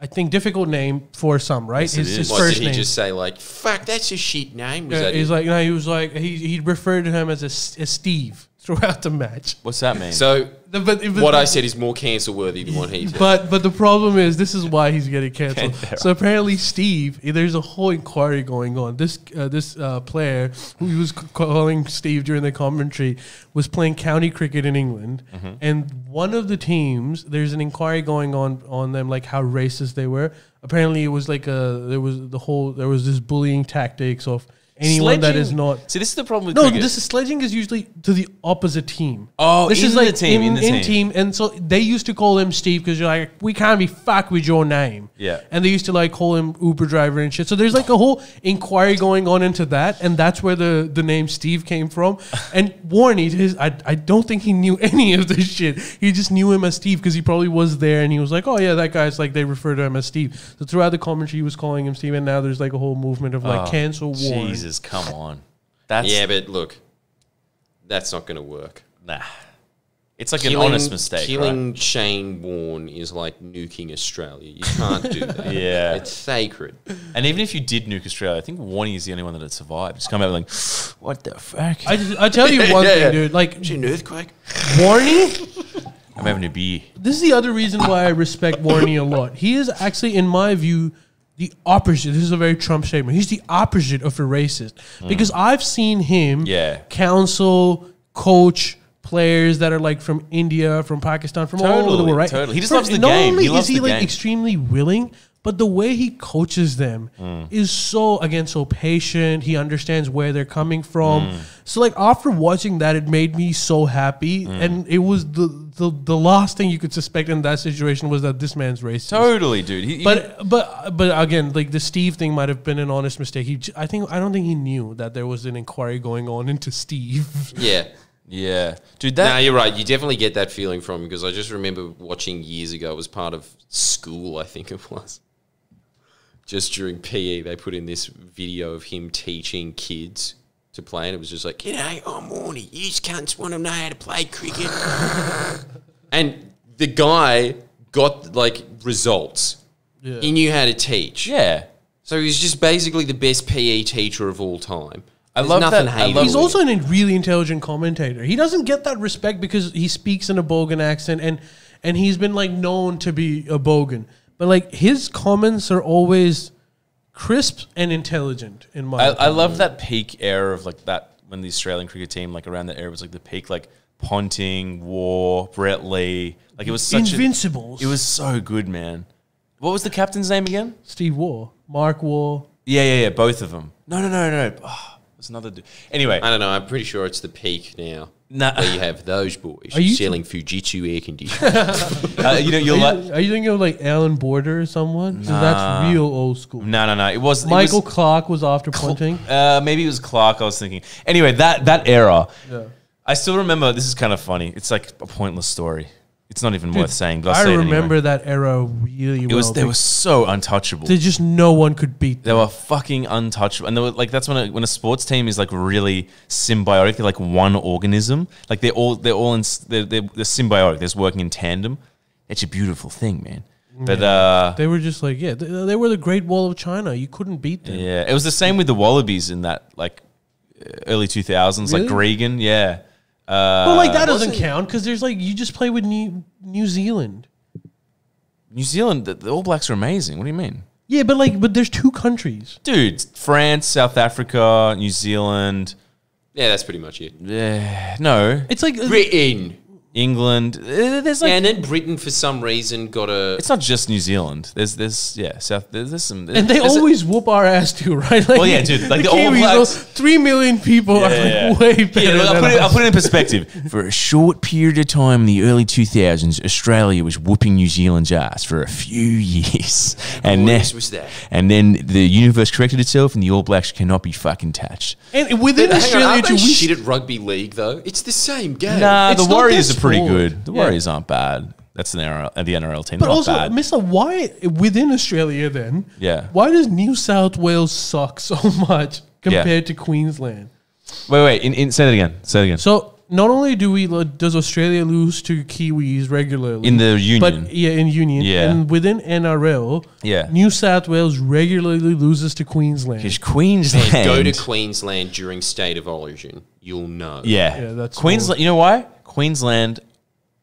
I think difficult name for some, right? Yes, his is. his What first did he name. just say? Like, fuck, that's a shit name. Was Yeah, he's it? like no, he was like he he referred to him as a, S- a Steve throughout the match. What's that mean? so The- but, but- what I said is more cancel worthy than what he said. But but the problem is this is why he's getting canceled. so apparently Steve, there's a whole inquiry going on. This uh, this uh, player who he was calling Steve during the commentary was playing county cricket in England, and one of the teams there's an inquiry going on on them like how racist they were. Apparently it was like a there was the whole there was this bullying tactics of anyone that is not. See, this is the problem with No, cricket. this is sledging is usually to the opposite team. Oh, this in is the like team, in in, the in team. team, and so they used to call him Steve because you're like, we can't be fucked with your name. Yeah. and they used to like call him Uber driver and shit. So there's like a whole inquiry going on into that, and that's where the the name Steve came from. And Warney, his I I don't think he knew any of this shit. He just knew him as Steve because he probably was there, and he was like, oh yeah, that guy's like they refer to him as Steve. So throughout the commentary, he was calling him Steve, and now there's like a whole movement of like Oh, cancel Warren. Jesus, come on. That's yeah, but look, that's not going to work. nah. It's like an honest mistake, Killing Shane Warne is like nuking Australia. You can't do that. Yeah. It's sacred. And even if you did nuke Australia, I think Warney is the only one that had survived. Just come out like, what the fuck? I, just, I tell you one Yeah, thing, yeah. dude. Like Is it an earthquake? Warney, I'm having a beer. this is the other reason why I respect Warney a lot. He is actually, in my view, the opposite. This is a very Trump statement. He's the opposite of a racist hmm. because I've seen him. Yeah. counsel, coach players that are like from India, from Pakistan, from all over the world, right? totally. He just For- loves the not game. only He is he like game. extremely willing, but the way he coaches them Hmm. is so again so patient. He understands where they're coming from. Hmm. So like after watching that, it made me so happy, and it was the, the the last thing you could suspect in that situation was that this man's racist. Totally, dude. He, he- But but but again, like the Steve thing might have been an honest mistake. He, j- I think, I don't think he knew that there was an inquiry going on into Steve. Yeah. yeah, dude. No, That you're right. You definitely get that feeling from him because I just remember watching years ago. It was part of school, I think it was. Just during PE, they put in this video of him teaching kids to play, and it was just like, "G'day, I'm Warney. You cunts want to know how to play cricket." and the guy got like results. Yeah. He knew how to teach. yeah. So he was just basically the best PE teacher of all time. I There's love nothing that- I love- He's also a really intelligent commentator. He doesn't get that respect because he speaks in a Bogan accent, and and he's been like known to be a Bogan. But like his comments are always crisp and intelligent. In my, I, I love that peak era of like that when the Australian cricket team, like around that era, was like the peak, like Ponting, War, Brett Lee. Like it was such Invincibles. A, it was so good, man. What was the captain's name again? Steve Waugh, Mark Waugh. Yeah, yeah, yeah. Both of them. No, no, no, no. Oh, there's another. Dude. Anyway, I don't know. I'm pretty sure it's the peak now. Nah. Where you have those boys Are you- selling Fujitsu air conditioners. uh, you know, you're Are like. you, are you thinking of like Allan Border or someone? 'Cause that's real old school. No, no, no. It was it Michael was- Clarke was after Ponting. Uh, maybe it was Clarke. I was thinking. Anyway, that that era. Yeah. I still remember. This is kind of funny. It's like a pointless story. It's not even worth saying. But I it anyway. remember that era really It well. was they were so untouchable. They just no one could beat them. They were fucking untouchable, and they were like that's when a, when a sports team is like really symbiotic. They're like one organism. Like they're all they're all in they're, they're, they're symbiotic. They're just working in tandem. It's a beautiful thing, man. But uh, They were just like, yeah, they, they were the Great Wall of China. You couldn't beat them. yeah, it was the same with the Wallabies in that like early two thousands, like Gregan. Yeah, uh, Well, like that doesn't count because there's like you just play with New New Zealand. New Zealand. The, the All Blacks are amazing. What do you mean? Yeah, but like, but there's two countries. Dude, France, South Africa, New Zealand. yeah, that's pretty much it. Eh, no, It's like Britain. England. Uh, There's like Yeah, and then Britain, for some reason, got a. it's not just New Zealand. There's there's yeah South. There's, there's some. And they there's a- always whoop our ass too, right? Like, Well, yeah, dude, like the All Kiwis, Blacks- those Three million people are Yeah, like yeah. way better. Yeah, look, I'll, than put it, I'll put it in perspective. For a short period of time in the early 2000s, Australia was whooping New Zealand's ass for a few years. And then, was that? and then the universe corrected itself and the All Blacks cannot be fucking touched. And within Hang on, Australia, aren't too, they we shit at rugby league though? It's the same game. Nah, It's the Warriors are pretty sport. good. The Yeah. Warriors aren't bad. That's an NRL, the NRL team. But They're also, not bad. Mister, why within Australia then? Yeah. Why does New South Wales suck so much compared to Queensland? Wait, wait. In, in, say that again. Say that again. So not only do we does Australia lose to Kiwis regularly in the union. but yeah, in union, Yeah. and within NRL, Yeah. New South Wales regularly loses to Queensland. Because Queensland. And go to Queensland during State of Origin. You'll know. Yeah, Yeah, that's Queensland. You know why? Queensland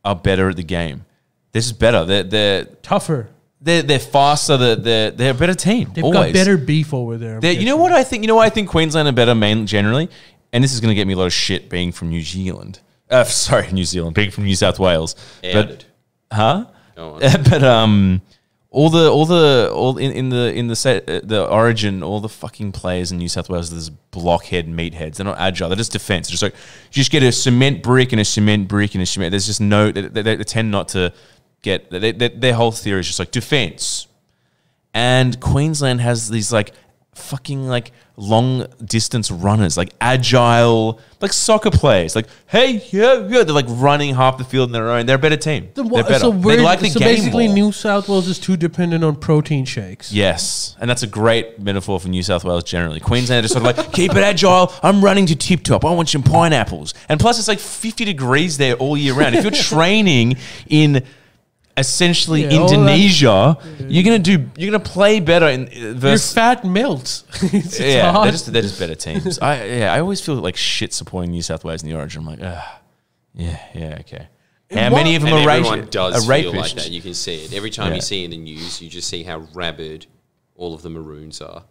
are better at the game. This is better. They're they're Tougher. they're, they're faster. They're, they're they're a better team. They've always. got better beef over there. They're- you know what I think? You know why I think Queensland are better, main generally. And this is going to get me a lot of shit being from New Zealand. Uh, sorry, New Zealand, being from New South Wales. Outed. But huh? Go on. but um, all the all the all in, in the in the set, uh, the origin, all the fucking players in New South Wales, there's blockhead meatheads. They're not agile. They're just defense. They're just like you just get a cement brick and a cement brick and a cement. There's just no. They, they, they tend not to get. They, their whole theory is just like defense. And Queensland has these like fucking like long distance runners, like agile, like soccer players. Like, hey, yeah, yeah. They're like running half the field on their own. They're a better team. Then They're wha- better. So, they like the so game basically. New South Wales is too dependent on protein shakes. Yes, and that's a great metaphor for New South Wales generally. Queensland just sort of like, keep it agile. I'm running to tip top. I want some pineapples. And plus, it's like 50 degrees there all year round. If you're training in essentially Yeah, all that- Indonesia, you're gonna do. You're gonna play better in uh, Your versus. fat melts. it's, it's yeah, hard. they're just they're just better teams. I yeah, I always feel like shit supporting New South Wales in the Origin. I'm like, ah, yeah, yeah, okay. How what- many of them And are, everyone rapi- does are feel like that. You can see it. Every time Yeah. you see in the news, you just see how rabid all of the Maroons are.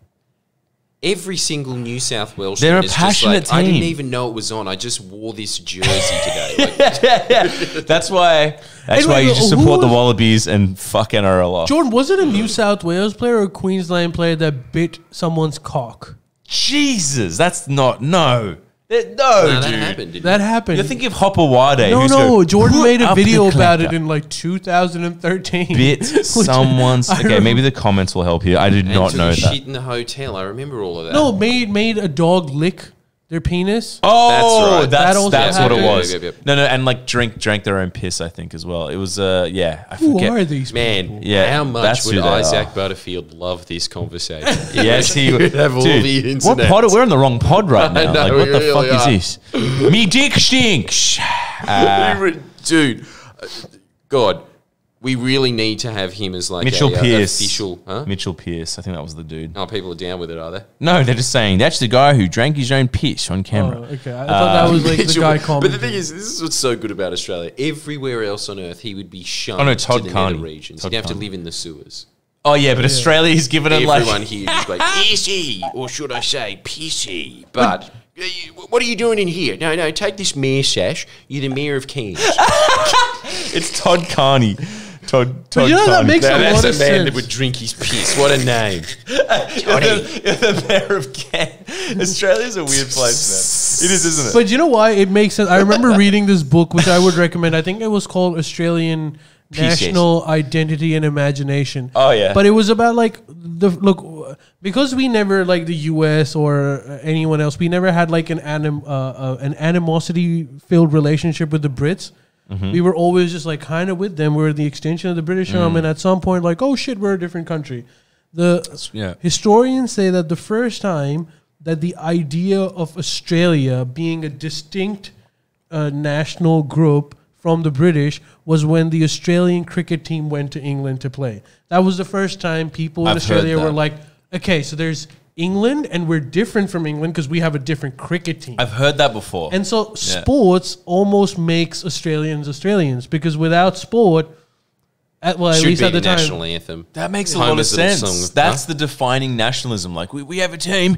Every single New South Welsh They're a is just passionate like, I didn't even know it was on. I just wore this jersey today. Like, That's why. That's Hey, why you just who support the Wallabies and fuck NRL off. Jordan, was it a New South Wales player or a Queensland player that bit someone's cock? Jesus, that's not no. That- No, no, that dude. happened. Didn't That it? happened. You're thinking of Hopper Wade. no, who's no. go, Jordan made a up the video about it collector." in like 2013. bit Which- someone's. I Okay, remember- maybe the comments will help here. I did And not took know a that. shit in the hotel. I remember all of that. No, made made a dog lick their penis. Oh, That's right. That's That also that's what it happened. was. Yep, yep, yep. No, no, and like drink drank their own piss. I think as well. It was uh yeah. I Who forget. are these Man, people? Yeah, how much that's would who they Isaac are. Butterfield love this conversation? Yes, he would have all Dude, the what pod? We're on the wrong pod right now. know, like, we what the really fuck are. is this? Me dick stinks. Uh, Dude, uh, God, we really need to have him as like Mitchell a, uh, Pearce. official. Huh? Mitchell Pearce. I think that was the dude. Oh, people are down with it, are they? No, they're just saying that's the guy who drank his own piss on Oh, camera. okay. I thought that was like the Mitchell- guy but the thing is, this is what's so good about Australia. Everywhere else on earth, he would be shunned Oh, no, Todd to the Carney. nether regions. Todd He'd have to Carney. live in the sewers. Oh yeah, but Australia is giving it like Everyone here is like pissy, or should I say pissy? But uh, what are you doing in here? No, no, take this mayor sash. You're the mayor of Cairns. it's Todd Carney. Todd. Todd you know that Carney. makes a Now, lot that's of a man sense. that would drink his piss. What a name. You're the, you're the mayor of Cairns. Australia's a weird place, man. It is, isn't it? But you know why? It makes sense. I remember reading this book, which I would recommend. I think it was called Australian Pieces. National Identity and Imagination. Oh, yeah. But it was about like the look because we never like the U.S. or anyone else. We never had like an anim, uh, uh, an animosity filled relationship with the Brits. Mm-hmm. We were always just like kind of with them. We are the extension of the British Mm. Army, and at some point, like, oh shit, we're a different country. The yeah. Historians say that the first time that the idea of Australia being a distinct uh, national group from the British was when the Australian cricket team went to England to play. That was the first time people in I've heard Australia were like, okay, so there's England and we're different from England because we have a different cricket team. I've heard that before. and so sports almost makes Australians Australians because without sport, at, well, at Should least be at the, the time, national anthem. that makes a lot of sense. song, That's huh? the defining nationalism. Like we, we have a team.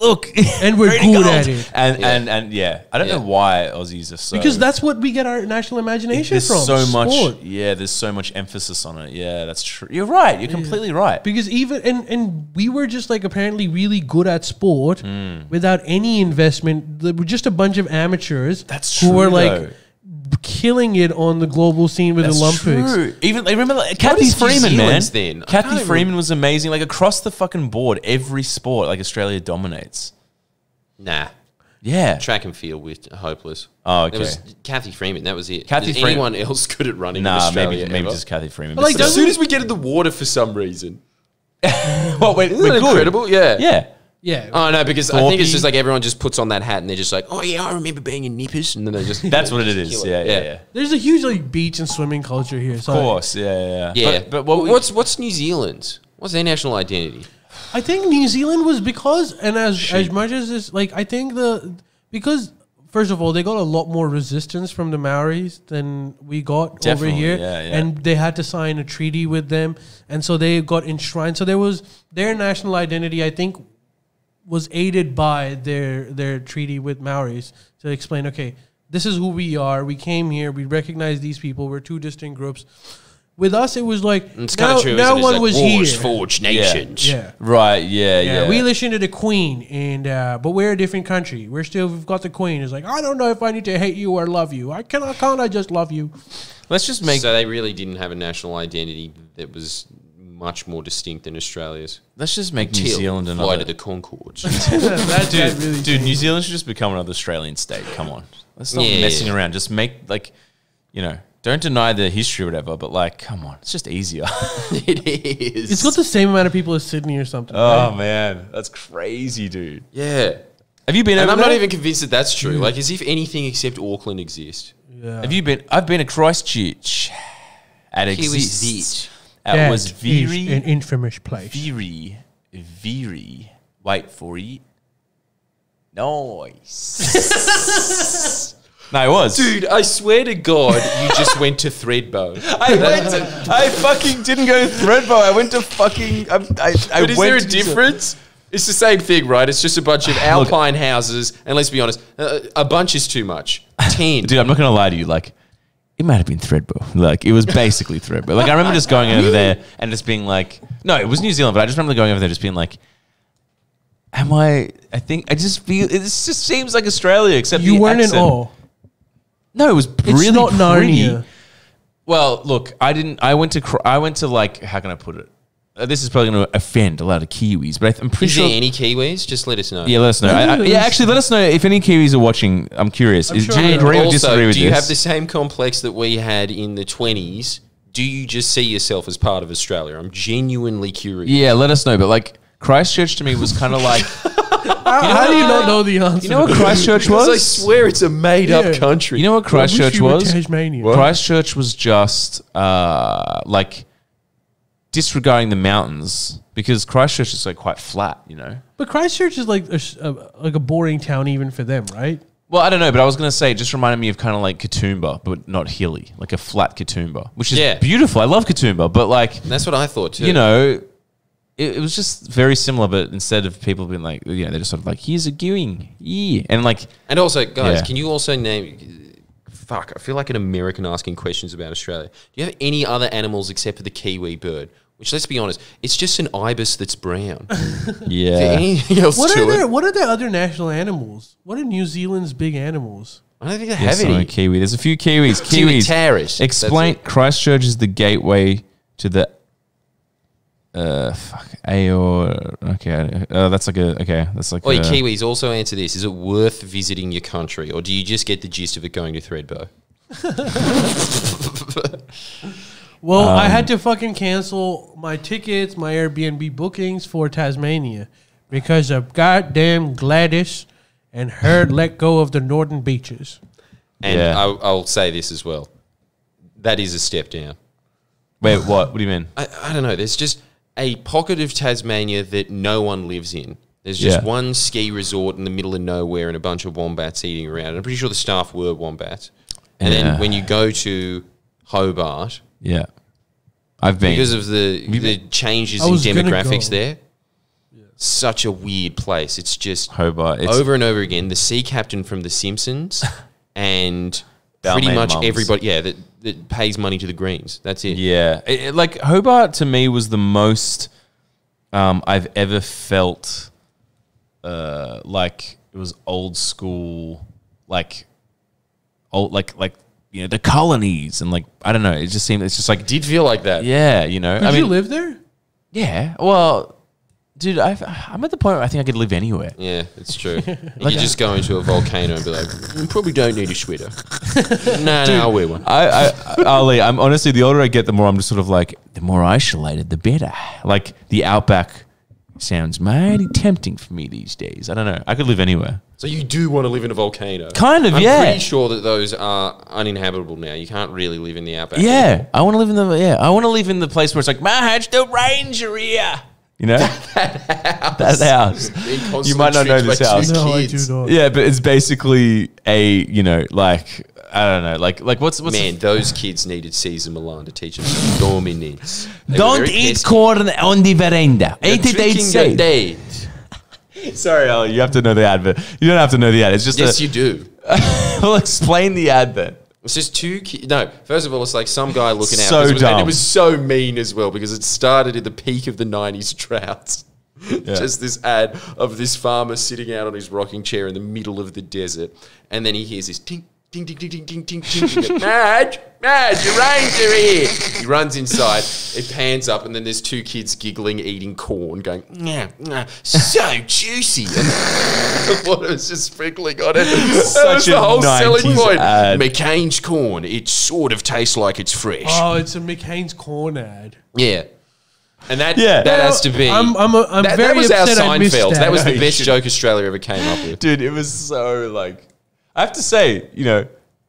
Look, And we're good gold." at it. And Yeah. and and yeah, I don't Yeah. know why Aussies are so Because that's what we get our national imagination there's from. so much. sport. Yeah, there's so much emphasis on it. Yeah, that's true. You're right. You're completely right. Because even and and we were just like apparently really good at sport Hmm. without any investment. We're just a bunch of amateurs That's who were true, like though. Killing it on the global scene with That's Olympics. true. Even remember like, Cathy Freeman, man. Then? Cathy Freeman was amazing. Like across the fucking board, every sport, like Australia dominates. Nah. Yeah. Track and field with hopeless. Oh, It was okay. Cathy Freeman. That was it. Cathy Is Freeman- anyone else good at running in Nah, maybe maybe ever? just Cathy Freeman. But, like, As soon as we get in the water for some reason. well, wait, Isn't that incredible? Yeah. Yeah. Yeah. Oh no, because I think it's just like everyone just puts on that hat and they're just like, oh yeah, I remember being in nippers, and then they just That's what it is. Yeah, yeah, Yeah. yeah. There's a huge like beach and swimming culture here. So Of course. Yeah, yeah. Yeah, But, but what what's what's New Zealand's? What's their national identity? I think New Zealand was because and as as much as this, like I think the because first of all they got a lot more resistance from the Maoris than we got Definitely, over here, yeah, yeah. and they had to sign a treaty with them, and so they got enshrined. So there was their national identity. I think was aided by their their treaty with Maoris to explain. Okay, this is who we are. We came here. We recognize these people. We're two distinct groups. With us, it was like And it's now, true. now isn't? It's one like was wars here. forged nations. Yeah. right? Yeah, yeah. Yeah, we listen to the Queen, and uh, but we're a different country. We're still we've got the Queen. It's like I don't know if I need to hate you or love you. I cannot. I can't I just love you? Let's just make so they really didn't have a national identity that was much more distinct than Australia's. let's just make New Till Zealand Flight another. of the Conchords. that, dude, that really dude, New Zealand should just become another Australian state. Come on, let's stop Yeah. messing around. Just make like, you know, don't deny the history or whatever. But like, come on, it's just easier. it is. It's got the same amount of people as Sydney or something. oh right? man, that's crazy, dude. yeah. Have you been? And over I'm not there? even convinced that that's true. Like, as if anything except Auckland exists. yeah. Have you been? I've been to Christchurch. At He was exists. It. It That was is very, an infamous place. very, very. Wait for it. Nice. no, it was. Dude, I swear to God, you just went to Thredbo. I went to, I fucking didn't go to Thredbo. I went to fucking. I, I, I But is went there a difference? It's the same thing, right? It's just a bunch of alpine houses, and let's be honest, uh, a bunch is too much. Ten. Dude, I'm not gonna lie to you. Like, it might have been Thredbo. Like, it was basically Thredbo. Like, I remember just going over there and just being like, no, it was New Zealand, but I just remember going over there just being like, am I? I think I just feel it just seems like Australia, except You the weren't accent. in awe. No, it was It's really not pretty. Narnia. Well, look, I didn't. I went to. I went to like. How can I put it? Uh, this is probably going to offend a lot of Kiwis, but I, I'm pretty Is sure. there any Kiwis? Just let us know. yeah, let us know. I, I, yeah, actually, let us know if any Kiwis are watching. I'm curious. I'm Is, sure do you there agree or also, disagree with do you this? have the same complex that we had in the 20s? Do you just see yourself as part of Australia? I'm genuinely curious. Yeah, let us know. But like Christchurch to me was kind of like. How, how do you not know the answer? You know what Christchurch Because I was? swear it's a made Yeah. up country. You know what I wish Christchurch you were was? Tasmania. Christchurch was just uh, like disregarding the mountains because Christchurch is like quite flat, you know. But Christchurch is like a, s- a- like a boring town even for them, right? Well, I don't know, but I was gonna say it just reminded me of kind of like Katoomba, but not hilly, like a flat Katoomba, which is Yeah. beautiful. I love Katoomba, but like That's what I thought too. you know, it, it was just very similar. But instead of people being like, you know, they're just sort of like, here's a going, yeah, and like, And also, guys, Yeah. can you also name? Fuck, I feel like an American asking questions about Australia. Do you have any other animals except for the kiwi bird? Which, let's be honest, it's just an ibis that's brown. Yeah, else What to are their? What are their other national animals? What are New Zealand's big animals? I don't think they Yes, have I'm a any. Kiwi. There's a few Kiwis. Kiwi Kiwis. Taris. Explain. Christchurch is the gateway to the. Uh, fuck. Aor. Okay. Uh, that's like a. Okay. That's like. Oi, a, Kiwis, also answer this. Is it worth visiting your country, or do you just get the gist of it going to Thredbo? Well, Um, I had to fucking cancel my tickets, my Airbnb bookings for Tasmania because of goddamn Gladys and her let go of the northern beaches. And Yeah. I'll, I'll say this as well. That is a step down. Wait. What? What do you mean? I, I don't know. There's just a pocket of Tasmania that no one lives in. There's just Yeah. one ski resort in the middle of nowhere and a bunch of wombats eating around. And I'm pretty sure the staff were wombats. And Yeah. then when you go to Hobart, Yeah. I've been. because of the the changes in demographics go. there, such a weird place. It's just Hobart. It's, over and over again. The sea captain from The Simpsons, and pretty Balmain much mums. everybody. Yeah, that, that pays money to the Greens. That's it. Yeah, It- it- like Hobart to me was the most um, I've ever felt uh, like it was old school, like old, like like you know the colonies and like I don't know. It just seemed it's just like Did feel like that. yeah, you know. Did I mean, you live there? yeah. Well, dude, I've, I'm at the point where I think I could live anywhere. Yeah, it's true. you just go into a volcano and be like, "You probably don't need a sweater. no, no, I'll wear one. I, I, Ali, I'm honestly the older I get, the more I'm just sort of like, the more isolated, the better. Like the outback sounds mighty tempting for me these days. I don't know. I could live anywhere. So you do want to live in a volcano? Kind of, I'm yeah. pretty sure that those are uninhabitable now. You can't really live in the outback. Yeah, I want to live in the yeah. I want to live in the place where it's like, Mahaj, the ranger here. You know that house. Being constantly You might not know this house. No, I do not. Yeah, but it's basically a you know like I don't know like like what's what's Man, those kids needed Cesar Millan to teach them some dominance. They were don't very eat pesky. corn on the veranda. You're Eat it tricking outside. your dad. Sorry, Ali, you have to know the advert. You don't have to know the ad. It's just Yes, a, you do. we'll explain the advert. It's just two kids. No, first of all, it's like some guy looking out. So 'cause it was- And dumb. it was so mean as well because it started in the peak of the 90s drought. just this ad of this farmer sitting out on his rocking chair in the middle of the desert. And then he hears this ting, ting, ting, ting, ting, ting, ting, ting. Madge, Madge, the ranger here. He runs inside. It pans up, and then there's two kids giggling, eating corn, going, nah, nah, so juicy. And the water was just sprinkling on it. that was Such the a whole selling 90s point. ad. McCain's corn. It sort of tastes like it's fresh. Oh, it's a McCain's corn ad. Yeah. And that Yeah. that has to be. I'm, I'm, a, I'm that, very that was our upset I missed Seinfeld. that. That was the best joke Australia ever came up with. Dude, it was so like I have to say, you know,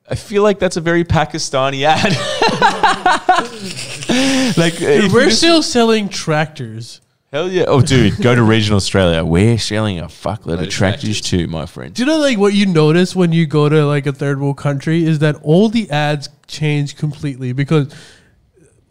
I feel like that's a very Pakistani ad. like you We're just- still selling tractors. hell yeah. Oh dude, go to regional Australia. We're selling a fuckload of of tractors too, my friend. Do you know like what you notice when you go to like a third world country is that all the ads change completely because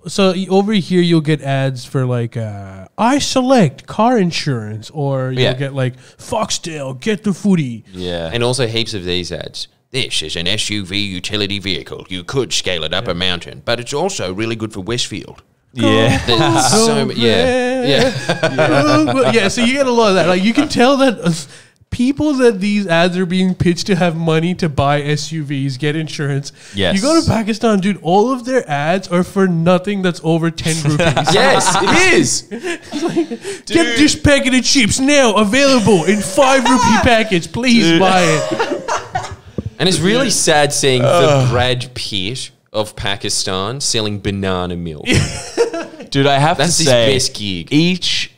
so over here you'll get ads for like uh, iSelect car insurance or you'll Yeah. get like Foxtel get the footy. Yeah. And also heaps of these ads. This is an SUV utility vehicle. You could scale it up a mountain, but it's also really good for Westfield. yeah. There's so ma- yeah, yeah. yeah. yeah, so you get a lot of that. Like you can tell that uh, people that these ads are being pitched to have money to buy SUVs, get insurance. Yes. You go to Pakistan, dude, all of their ads are for nothing that's over 10 rupees. yes, it is. Get this packet of chips now available in 5 rupee packets. Please buy it. And it's really sad seeing the Brad Pitt of Pakistan selling banana milk. Dude, I have That's to his say best gig. each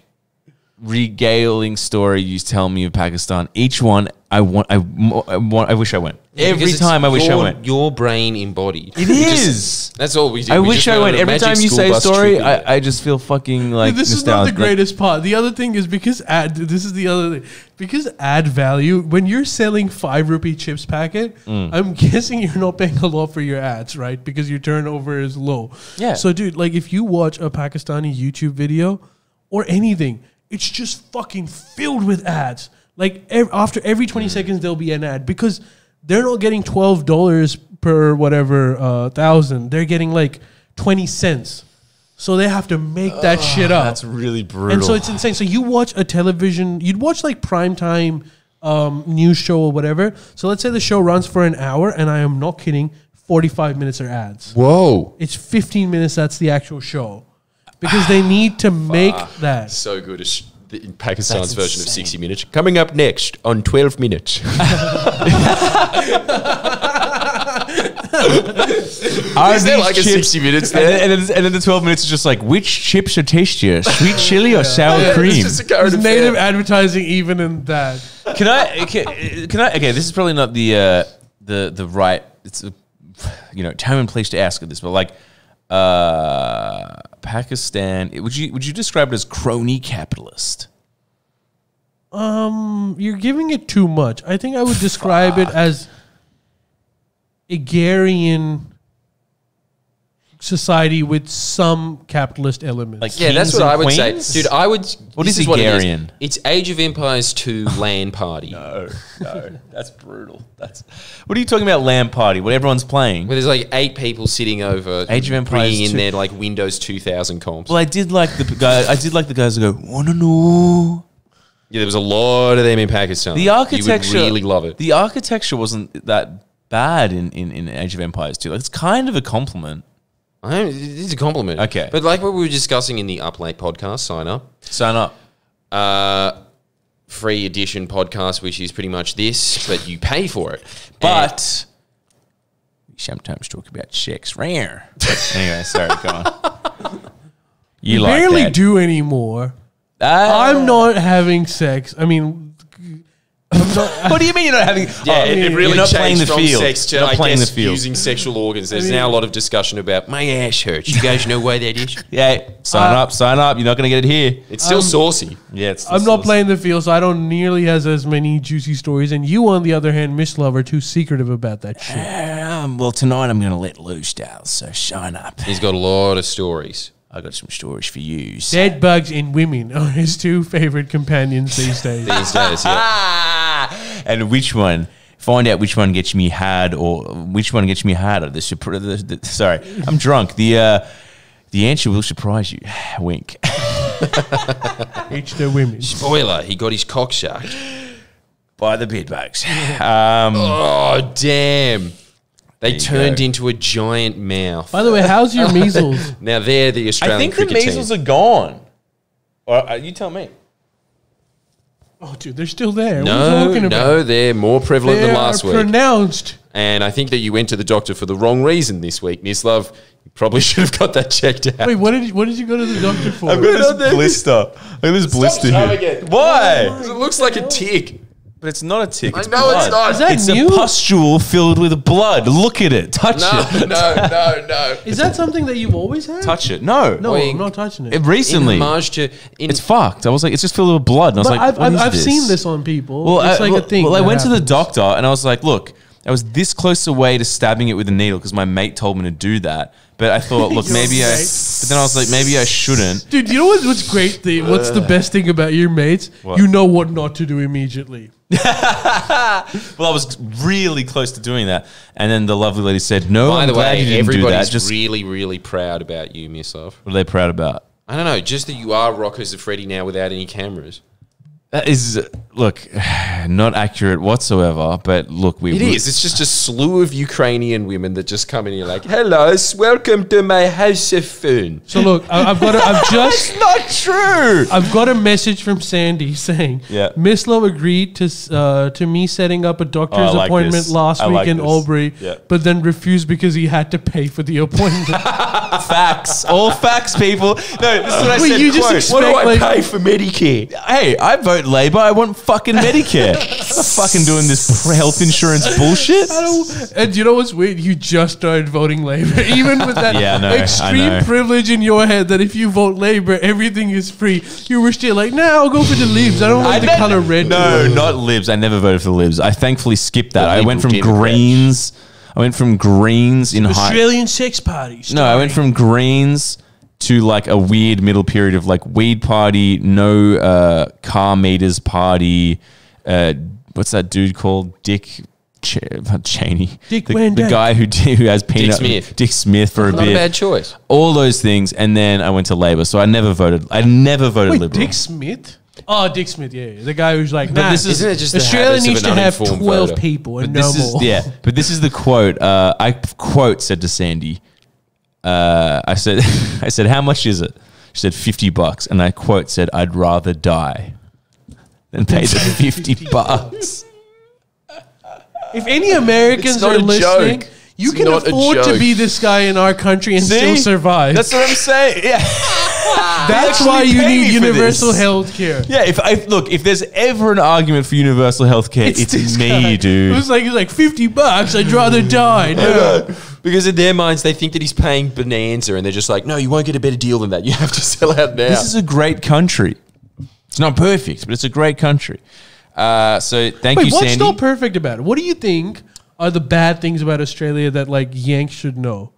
regaling story you tell me of Pakistan, each one I want I, I want I wish I went. Every time I wish I went. Your brain embodied. It We just- that's all we do. I We wish I went went. on a Every time you say a story. I, I just feel fucking like this is not the greatest part. The other thing is because ad. This is the other thing because add value. When you're selling five rupee chips packet, Mm. I'm guessing you're not paying a lot for your ads, right? Because your turnover is low. Yeah. So, dude, like if you watch a Pakistani YouTube video or anything, it's just fucking filled with ads. Like ev- after every 20 Mm. seconds, there'll be an ad because they're not getting twelve dollars per whatever uh, thousand. They're getting like twenty cents. So they have to make that shit up. That's really brutal. And so it's insane. So you watch a television, you'd watch like primetime um, news show or whatever. So let's say the show runs for an hour, and I am not kidding, 45 minutes are ads. Whoa. It's 15 minutes, that's the actual show. Because they need to make that. So good. It's the- in Pakistan's version of 60 Minutes. Coming up next on 12 Minutes. Are Is there these like a 60 minutes And there? then, and, then, and then the 12 minutes is just like, which chips are tastier? Sweet chili or sour Yeah, cream? It's just a current There's native affair. advertising even in that. Can I? Can, can I? Okay, this is probably not the uh, the the right. It's a you know time and place to ask of this, but like uh, Pakistan, would you would you describe it as crony capitalist? Um, you're giving it too much. I think I would describe it as agrarian society with some capitalist elements. Like- Yeah, that's what I would say, dude. I would. What this is what it It's Age of Empires 2 LAN party. No, no, that's brutal. That's what are you talking about? Lamb party, what everyone's playing. Where there's like eight people sitting over, Age of Empires bringing in 2. their like Windows 2000 comps. Well, I did like the guy. I did like the guys who go, "Wanna know?" yeah, there was a lot of them in Pakistan. The architecture, you would really love it. The architecture wasn't that bad in, in, in Age of Empires too. Like, it's kind of a compliment. I don't, it's a compliment. Okay. but like what we were discussing in the Up Late podcast, sign up. Sign up. Uh, free edition podcast, which is pretty much this, but you pay for it. But we sometimes talk about sex Rare. anyway, sorry, go on. You we like barely that. do anymore. Ah. I'm not having sex. I mean, I'm not. What do you mean you're not having? Yeah, oh, it, it really you're not changed playing the from field. sex to You're not I playing guess the field. using sexual organs. There's mean- now a lot of discussion about my ass hurts. You guys know why that is? Yeah, sign Uh, up, sign up. You're not going to get it here. It's still Um, saucy. Yeah, it's I'm not playing the field, so I don't nearly has as many juicy stories. And you, on the other hand, Mislav, are too secretive about that shit. Um, well, tonight I'm going to let loose, Dal. So sign up. He's got a lot of stories. I got some stories for you. Dead bugs and women are his two favorite companions these days. These days, yeah. Ah! And which one? Find out which one gets me hard, or which one gets me harder. The, surpri- the, the sorry, I'm drunk. The uh, the answer will surprise you. Wink. Each their women. Spoiler, he got his cock sucked. By the bedbugs. Um, Oh, damn. They you turned go. into a giant mouth. By the way, how's your measles? Now they're the Australian I Australian think the cricket measles team. are gone. Or uh, you tell me. Oh, dude, they're still there. what are no, you talking about? no, they're more prevalent they than are last week. pronounced. and I think that you went to the doctor for the wrong reason this week, Mislav. You probably should have got that checked out. Wait, what did you, what did you go to the doctor for? I've got this blister. Look at this blister showing here. it. Why? it looks like a tick. But it's not a tick. I It's know it's not. Is that It's new? a pustule filled with blood. Look at it. Touch No, it. no, no, no. Is that something that you've always had? Touch it. No. No, Wait. I'm not touching it. It recently. In homage to, in, it's fucked. I was like, it's just filled with blood. And I was but like, I've, what I've, is I've this? seen this on people. Well, it's I, like well, a thing. Well, I that went to the doctor and I was like, look, I was this close away to stabbing it with a needle because my mate told me to do that. But I thought, look, maybe I. But then I was like, maybe I shouldn't. Dude, you know what's, what's great? The, what's the best thing about your mates? What? You know what not to do immediately. Well, I was really close to doing that, and then the lovely lady said, "No, by I'm the glad you way, didn't do everybody's. Just really, really proud about you, Mislav. what are they proud about? I don't know, just that you are Rockers of Freddy now without any cameras. That is, look, not accurate whatsoever. But look, we It we- is. It's just a slew of Ukrainian women that just come in and you're like, hello, welcome to my house of fun. So look, I, I've got a, I've just It's not true. I've got a message from Sandy saying, Yeah. Mislav agreed to uh, to me setting up a doctor's Oh, like appointment this. last I week like in this. Albury, Yeah. but then refused because he had to pay for the appointment. facts, all facts, people. No, this is what I Wait, said. you just expect- What do I like- pay for Medicare? Hey, I vote Labor. I want fucking Medicare. I'm not fucking doing this health insurance bullshit. I don't- and you know what's weird? You just started voting Labour, even with that Yeah, I know, I extreme know. privilege in your head that if you vote Labour, everything is free. You were still like, nah, I'll go for the Libs. I don't like the never- color red. No, not Libs. I never voted for the Libs. I thankfully skipped that. I went from Liberal Democrats. Greens. I went from Greens in high. Australian sex parties. No, I went from Greens to like a weird middle period of like weed party, no uh, car meters party. Uh, what's that dude called? Dick. Ch- Cheney, Dick the, Van the Dyke. guy who who has peanut, Smith. Dick Smith for a Not a bit, bad choice. all those things, and then I went to Labor. So I never voted. I never voted Wait, Liberal. Dick Smith? Oh, Dick Smith, yeah, yeah. The guy who's like, But nah, this is- Isn't it just the Australia habits of needs an to have uninformed 12 voter? people and But no this more. is yeah. But this is the quote. Uh, I quote said to Sandy. Uh, I said, I said, how much is it? She said fifty bucks, and I quote said, "I'd rather die than pay the fifty bucks." If any Americans are listening, joke. you It's can afford to be this guy in our country and still survive. That's what I'm saying. Yeah, That's why you need universal health care. yeah. If I look, if there's ever an argument for universal health care, it's, this me, guy. It dude. was like, it was like 50 bucks. I'd rather die. No. Because in their minds, they think that he's paying Bonanza, and they're just like, no, you won't get a better deal than that. You have to sell out now. This is a great country. It's not perfect, but it's a great country. Uh, so thank Wait, you, what's Sandy. not perfect about it? What do you think are the bad things about Australia that like Yanks should know?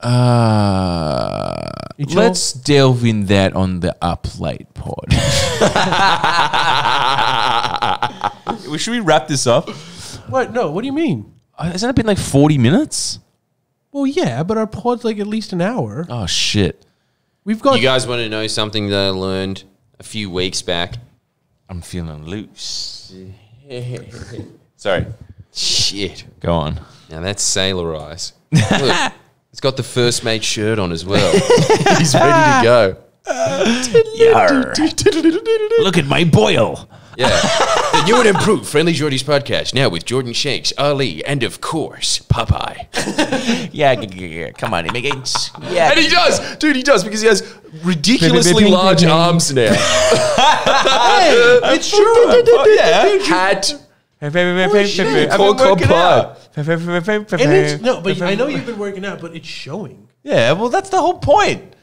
Uh, Each let's delve in that on the up late pod. should we wrap this up? What? No. What do you mean? Uh, Hasn't it been like 40 minutes? Well, yeah, but our pod's like at least an hour. Oh, shit. We've got. You guys want to know something that I learned a few weeks back? I'm feeling loose. Sorry. Shit. Go on. Now that's Sailor Eyes. Look, it's got the first mate shirt on as well. He's ready to go. Yar. Look at my boil. Yeah. The new and improved Friendly Jordies podcast now with Jordan Shanks, Ali, and of course, Popeye. Yeah, g- g- g- come on, immigrants. Yeah. And he does, dude, he does because he has ridiculously large arms now. it's true. Oh, yeah. Hat. I've Cold been working Club out. And it's no, but I know you've been working out, but it's showing. Yeah, well, that's the whole point.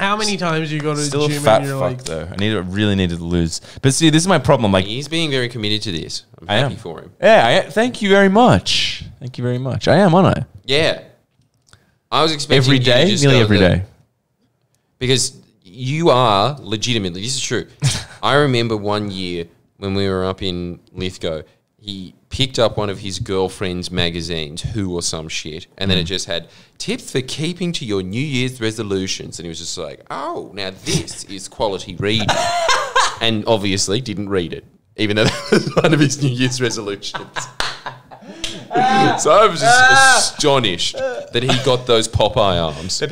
How many times you go to the Still a fat and you're fuck like, though. I need to really needed to lose. But see, this is my problem. Like, He's being very committed to this. I'm I happy am for him. Yeah, I thank you very much. Thank you very much. I am, aren't I? Yeah. I was expecting Every you to day, just nearly go every the- day. because you are legitimately this is true i remember one year when we were up in lithgow he picked up one of his girlfriend's magazines who or some shit and then it hmm. just had tips for keeping to your new year's resolutions and he was just like oh now this is quality reading and obviously didn't read it even though that was one of his new year's resolutions so I was just astonished that he got those Popeye arms.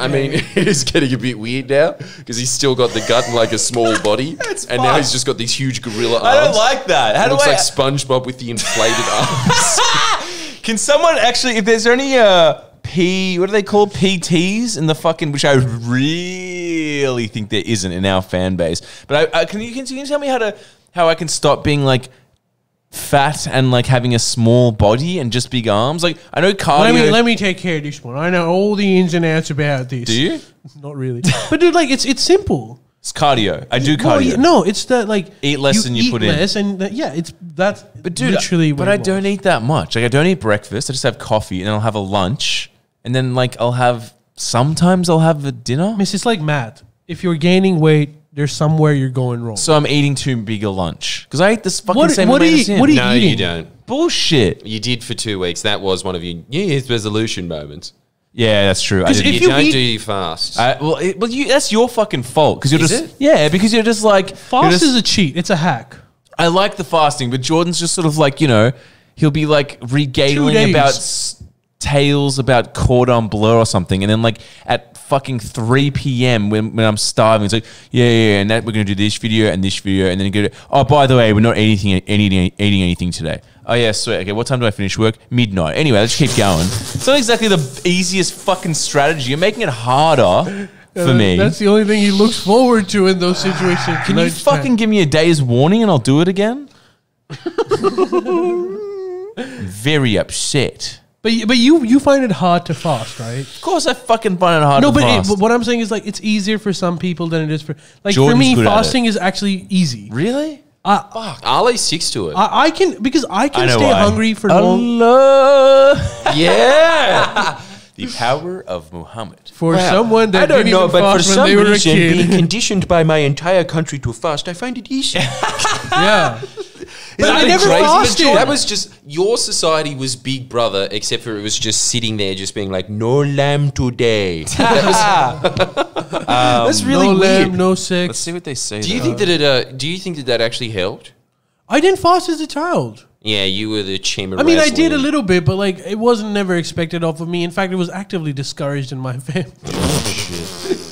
I mean, it's getting a bit weird now because he's still got the gut and like a small body, and now he's just got these huge gorilla arms. I don't like that. How do Looks I? like SpongeBob with the inflated arms. can someone actually, if there's any uh, P, what do they call PTs in the fucking, which I really think there isn't in our fan base. But I, I can you can you tell me how to how I can stop being like fat and like having a small body and just big arms? Like I know cardio. let me let me take care of this one. I know all the ins and outs about this. do you? Not really, but dude, like it's it's simple. It's cardio. I do cardio. Well, yeah, no, it's that like Eat less than you eat put in. less and that, yeah, it's that's But dude, literally. but I don't eat that much. Like I don't eat breakfast. I just have coffee, and I'll have a lunch, and then like I'll have sometimes I'll have a dinner. Miss, it's like math. If you're gaining weight, there's somewhere you're going wrong. So I'm eating too big a lunch because I eat this fucking What- same what amount do as you- him. what do you- no, eating. you don't. Bullshit. You did for two weeks. That was one of your New Year's resolution moments. Yeah, that's true. I 'Cause didn't if You, you don't eat- do your fast. I, well, it, well, you, that's your fucking fault because you're Is just it? yeah because you're just like Fast just- is a cheat. It's a hack. I like the fasting, but Jordan's just sort of like you know he'll be like regaling days. about s- tales about cordon bleu or something, and then like at fucking three p.m. when, when I'm starving, it's like yeah yeah, yeah and that we're gonna do this video and this video, and then go to, oh by the way we're not eating eating eating anything today. Oh yeah, sweet. Okay, what time do I finish work? Midnight. Anyway, let's keep going. It's not exactly the easiest fucking strategy. You're making it harder for me. That's the only thing he looks forward to in those situations. Can you fucking give me a day's warning and I'll do it again? Very upset. But y- but you you find it hard to fast, right? Of course, I fucking find it hard No, to but, it, but what I'm saying is like it's easier for some people than it is for like for me. good at Fasting is actually easy. really? I, Ali sticks to it. I I can because I can I know stay why. hungry for long Allah. yeah. the power of Muhammad. for someone that I didn't even fast when they were a kid. conditioned by my entire country to fast, I find it easy. yeah, but Isn't I that never crazy? fasted. That was just your society was Big Brother, except for it was just sitting there, just being like, "No lamb today." That was, that's really no weird. lamb, no Let's sex. see what they say. do you though. think that it? Uh, do you think that that actually helped? I didn't fast as a child. Yeah, you were the chimera. I mean, I did a little bit, but like it wasn't never expected off of me. In fact, it was actively discouraged in my family.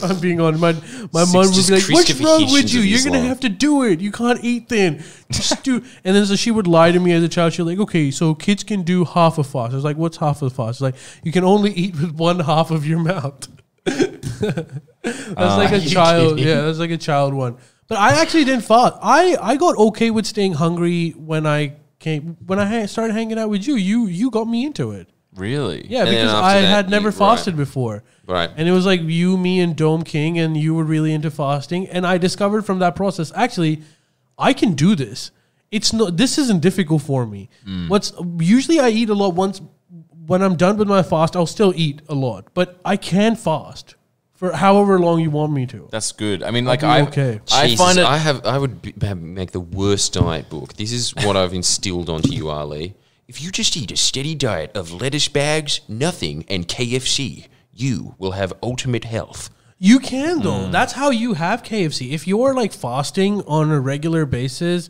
I'm being on. My my Six mom would be like, "What's wrong with you? You're gonna have to do it. You can't eat then. Just do." And then so she would lie to me as a child. She's like, "Okay, so kids can do half a fast." I was like, "What's half a fast?" It's like you can only eat with one half of your mouth. that's like a child. kidding? Yeah, that's like a child one. But I actually didn't fast. I I got okay with staying hungry when I came when I ha- started hanging out with you. You you got me into it. Really? Yeah, And then because after I that, had never you- right. fasted before. Right. And it was like you, me, and Dome King, and you were really into fasting. And I discovered from that process, actually, I can do this. It's not. This isn't difficult for me. Mm. What's usually I eat a lot once when I'm done with my fast, I'll still eat a lot, but I can fast for however long you want me to. That's good. I mean, like be I, okay. I Jesus, find it. I have. I would be, have- make the worst diet book. This is what I've instilled onto you, Ali. If you just eat a steady diet of lettuce bags, nothing, and KFC, you will have ultimate health. You can though. Mm. That's how you have KFC. If you're like fasting on a regular basis,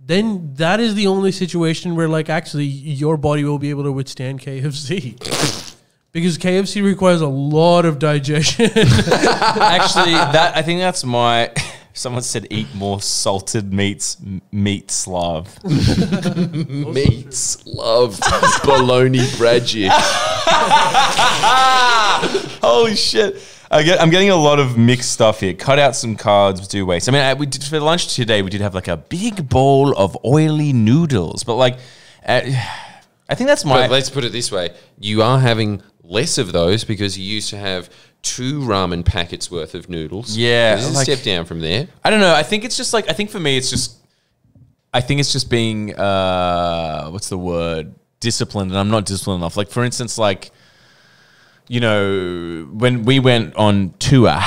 then that is the only situation where like actually your body will be able to withstand KFC. because KFC requires a lot of digestion. Actually, that I think that's my. Someone said eat more salted meats, m- meat Slav. Meats, love, bologna, Bradgick. Holy shit! I get, I'm getting a lot of mixed stuff here. Cut out some carbs, do waste. I mean, I, we did for lunch today. We did have like a big bowl of oily noodles, but like, uh, I think that's my. But let's put it this way: you are having less of those because you used to have two ramen packets worth of noodles. Yeah, this is like- a step down from there. I don't know. I think it's just like I think for me, it's just. I think it's just being uh, what's the word? Disciplined, and I'm not disciplined enough. Like for instance, like you know when we went on tour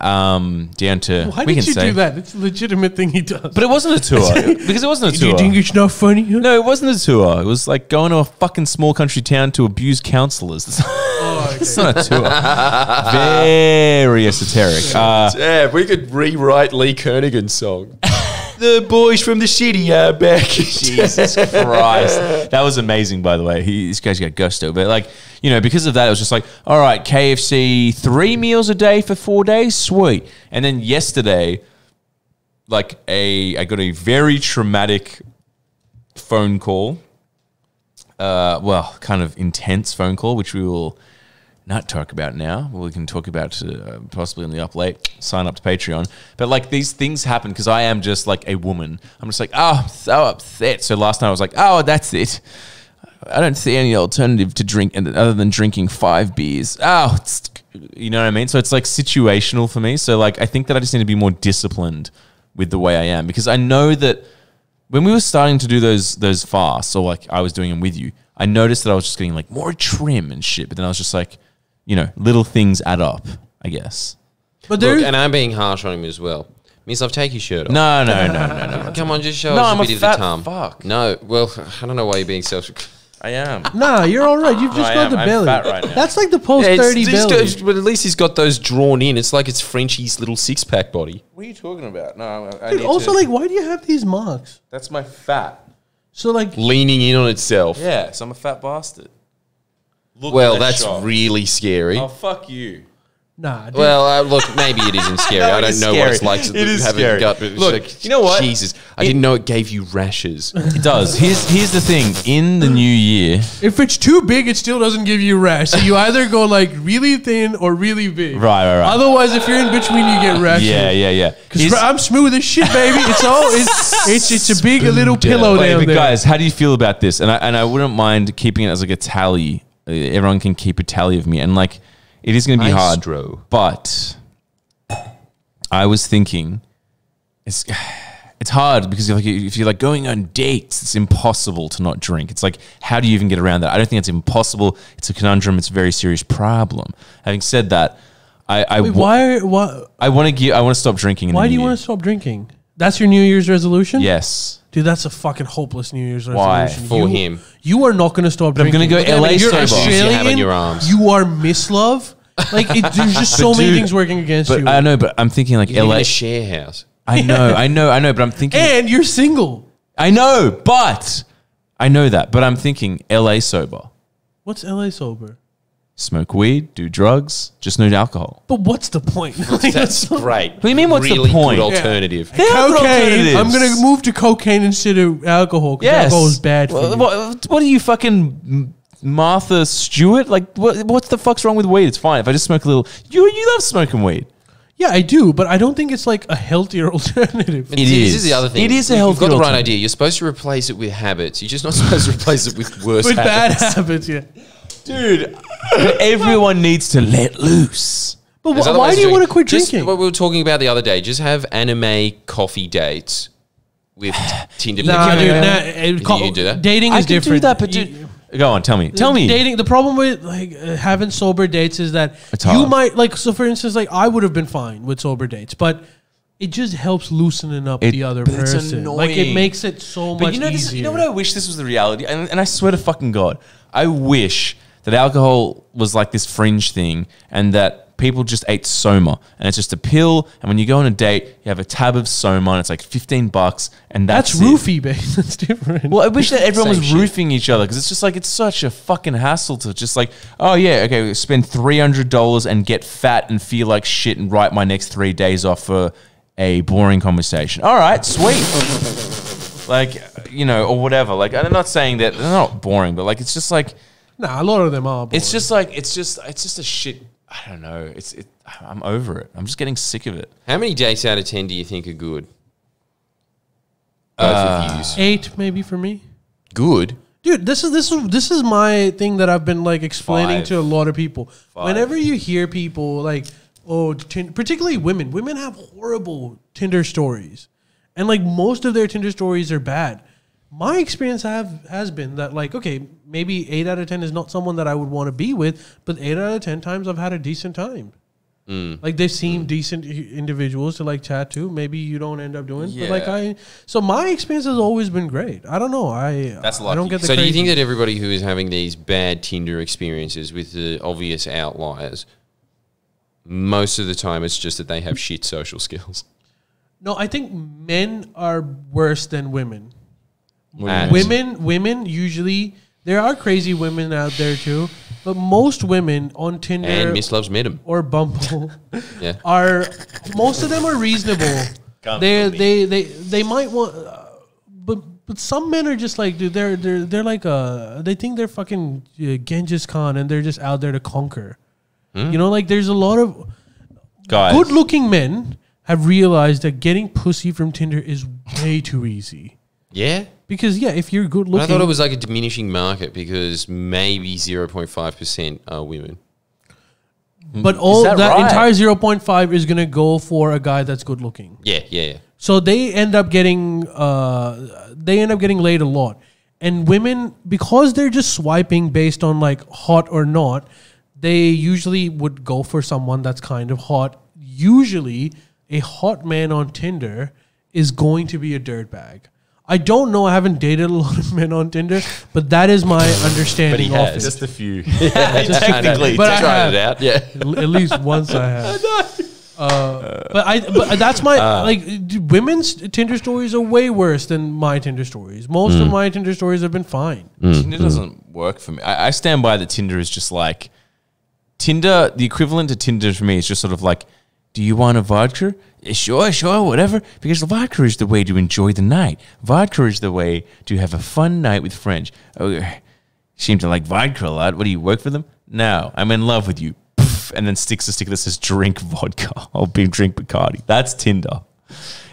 um, down to Why we did can you say, do that? It's a legitimate thing he does. but it wasn't a tour because it wasn't a do you tour. think it's not funny? no, it wasn't a tour. It was like going to a fucking small country town to abuse counselors. It's not a tour. Very esoteric. Uh, Yeah, we could rewrite Lee Kernaghan's song. the boys from the city are back. Jesus Christ. That was amazing, by the way. He, this guy's got gusto. But, like, you know, because of that, it was just like, all right, KFC, three meals a day for four days? Sweet. And then yesterday, like, a I got a very traumatic phone call. Uh, well, kind of intense phone call, which we will not talk about now. We can talk about uh, possibly in the up late. Sign up to Patreon. But like these things happen because I am just like a woman. I'm just like, oh, I'm so upset. So last night I was like, oh, that's it. I don't see any alternative to drink other than drinking five beers. Oh, you know what I mean? So it's like situational for me. So like I think that I just need to be more disciplined with the way I am because I know that when we were starting to do those those fasts, or like I was doing them with you, I noticed that I was just getting like more trim and shit. But then I was just like, you know, little things add up, I guess. But there, Look, and I'm being harsh on him as well. Mislav, take your shirt off. No, no, no, no, no. Come on, just show No, us I'm a a bit of fat the tum. fuck. No, well, I don't know why you're being self. I am. nah, you're all right. You've just I got am. the I'm belly. fat right now. That's like the post Yeah, it's- thirty he's belly. got- but at least he's got those drawn in. It's like it's Frenchie's little six pack body. What are you talking about? No, I, I Dude, also, like, why do you have these marks? that's my fat. So, like, Leaning in on itself. Yeah, so I'm a fat bastard. Look Well, at that's shot. really scary. Oh fuck you. nah. Dude. Well, uh, look, maybe it isn't scary. No, I don't is know what it's like to It is have scary. a gut. But Look, like, you know what? Jesus, I It- didn't know it gave you rashes. It does. Here's here's the thing. In the new year, if it's too big, it still doesn't give you rash. So you either go like really thin or really big. Right, right, right. Otherwise, if you're in between, you get rash. yeah, yeah, yeah. Because I'm smooth as shit, baby. It's all it's it's, it's a big little pillow Wait, down but there. guys, how do you feel about this? And I and I wouldn't mind keeping it as like a tally. Everyone can keep a tally of me, and like it is going to be Maestro. hard. But I was thinking, it's it's hard because like if you're like going on dates, it's impossible to not drink. It's like how do you even get around that? I don't think it's impossible. It's a conundrum. It's a very serious problem. Having said that, I I, Wait, why why I want to give I want to stop drinking. In why do you want to stop drinking? That's your New Year's resolution. Yes. Dude, that's a fucking hopeless New Year's Why? resolution. For You- him. You are not going to stop I'm drinking. gonna go Look at LA me, You're sober. Australian. You have on your arms. You are Mislav. Like, it, there's just so many dude, things working against But you. I know, but I'm thinking like You're in LA. a share house. I know, I know, I know, but I'm thinking. and you're single. I know, but I know that, but I'm thinking LA sober. What's LA sober? Smoke weed, do drugs, just no alcohol. But what's the point? That's great. What do you mean, what's the really point? Good alternative. There are good cocaine. I'm gonna move to cocaine instead of alcohol because Yes. alcohol is bad for Well, you. What, what are you fucking Martha Stewart? Like, what, what the fuck's wrong with weed? It's fine if I just smoke a little. You you love smoking weed. Yeah, I do, but I don't think it's like a healthier alternative. And It see, is. This is the other thing. It is a You've healthy got the right alternative. idea. You're supposed to replace it with habits. You're just not supposed to replace it with worse With bad habits. habits, yeah. Dude, everyone needs to let loose. But There's wh- other why ways do you doing want to quit Just drinking? What we were talking about the other day. Just have anime coffee dates with Tinder. Nah, pictures. dude, yeah. nah, it- You co- can do that? dating I is can different. do that, but You- dude, Go on, tell me. Tell me. Dating. The problem with like uh, having sober dates is that It's you hard. might like. So, for instance, like I would have been fine with sober dates, but it just helps loosening up It- the other but it's person. Like it annoying. makes it so But much you know, this, easier. you know what I wish this was the reality, and, and I swear to fucking god, I wish that alcohol was like this fringe thing, and that people just ate Soma, and it's just a pill. And when you go on a date, you have a tab of Soma, and it's like fifteen bucks, and that's, That's it. roofie, babe. That's different. Well, I wish that everyone was Same shit. roofing each other because it's just like it's such a fucking hassle to just like, oh yeah, okay, spend three hundred dollars and get fat and feel like shit and write my next three days off for a boring conversation. All right, sweet. like you know, or whatever. Like I'm not saying that they're not boring, but like it's just like nah, a lot of them are. it's just like it's just it's just a shit. I don't know. It's it. I'm over it. I'm just getting sick of it. How many dates out of 10 do you think are good? Both Uh, of yous. eight maybe for me. Good. Dude, this is this is this is my thing that I've been like explaining Five. to a lot of people. Five. Whenever you hear people like, oh, tin- particularly women, women have horrible Tinder stories, and like most of their Tinder stories are bad. My experience have has been that like, okay, maybe eight out of ten is not someone that I would want to be with, but eight out of ten times I've had a decent time. Mm. Like they seem mm. decent individuals to like chat to. Maybe you don't end up doing, but like I. So my experience has always been great. I don't know. I That's I don't get the. So do you think that everybody who is having these bad Tinder experiences with the obvious outliers, most of the time it's just that they have shit social skills? No, I think men are worse than women. And- Women, women usually there are crazy women out there too, but most women on Tinder And Miss Loves met him. or Bumble Yeah. are most of them are reasonable. Come They they they they might want, uh, but but some men are just like dude. They're they're they're like uh they think they're fucking uh, Genghis Khan and they're just out there to conquer. Hmm? You know, like there's a lot of Guys, good looking men have realized that getting pussy from Tinder is way too easy. Yeah. Because yeah, if you're good looking, I thought it was like a diminishing market because maybe 0.5% are women. but all that that, right? entire zero point five is gonna go for a guy that's good looking. Yeah, yeah, yeah. So they end up getting uh, they end up getting laid a lot, and women because they're just swiping based on like hot or not, they usually would go for someone that's kind of hot. Usually, a hot man on Tinder is going to be a dirtbag. I don't know. I haven't dated a lot of men on Tinder, but that is my understanding But he of has. it. just a few. yeah, Just- Technically, but I Tried have. it out. Yeah. L- at least once I have. Uh, but I, but that's my uh. like d- women's Tinder stories are way worse than my Tinder stories. Most of mm. my Tinder stories have been fine. Mm, Tinder mm. doesn't work for me. I, I stand by that Tinder is just like Tinder. The equivalent to Tinder for me is just sort of like, do you want a vodka? "Yeah, Sure, sure, whatever. Because vodka is the way to enjoy the night. Vodka is the way to have a fun night with friends. Oh, you seem to like vodka a lot. What do you work for them? No, I'm in love with you. Poof, and then sticks a sticker that says drink vodka or be drink Bacardi. That's Tinder.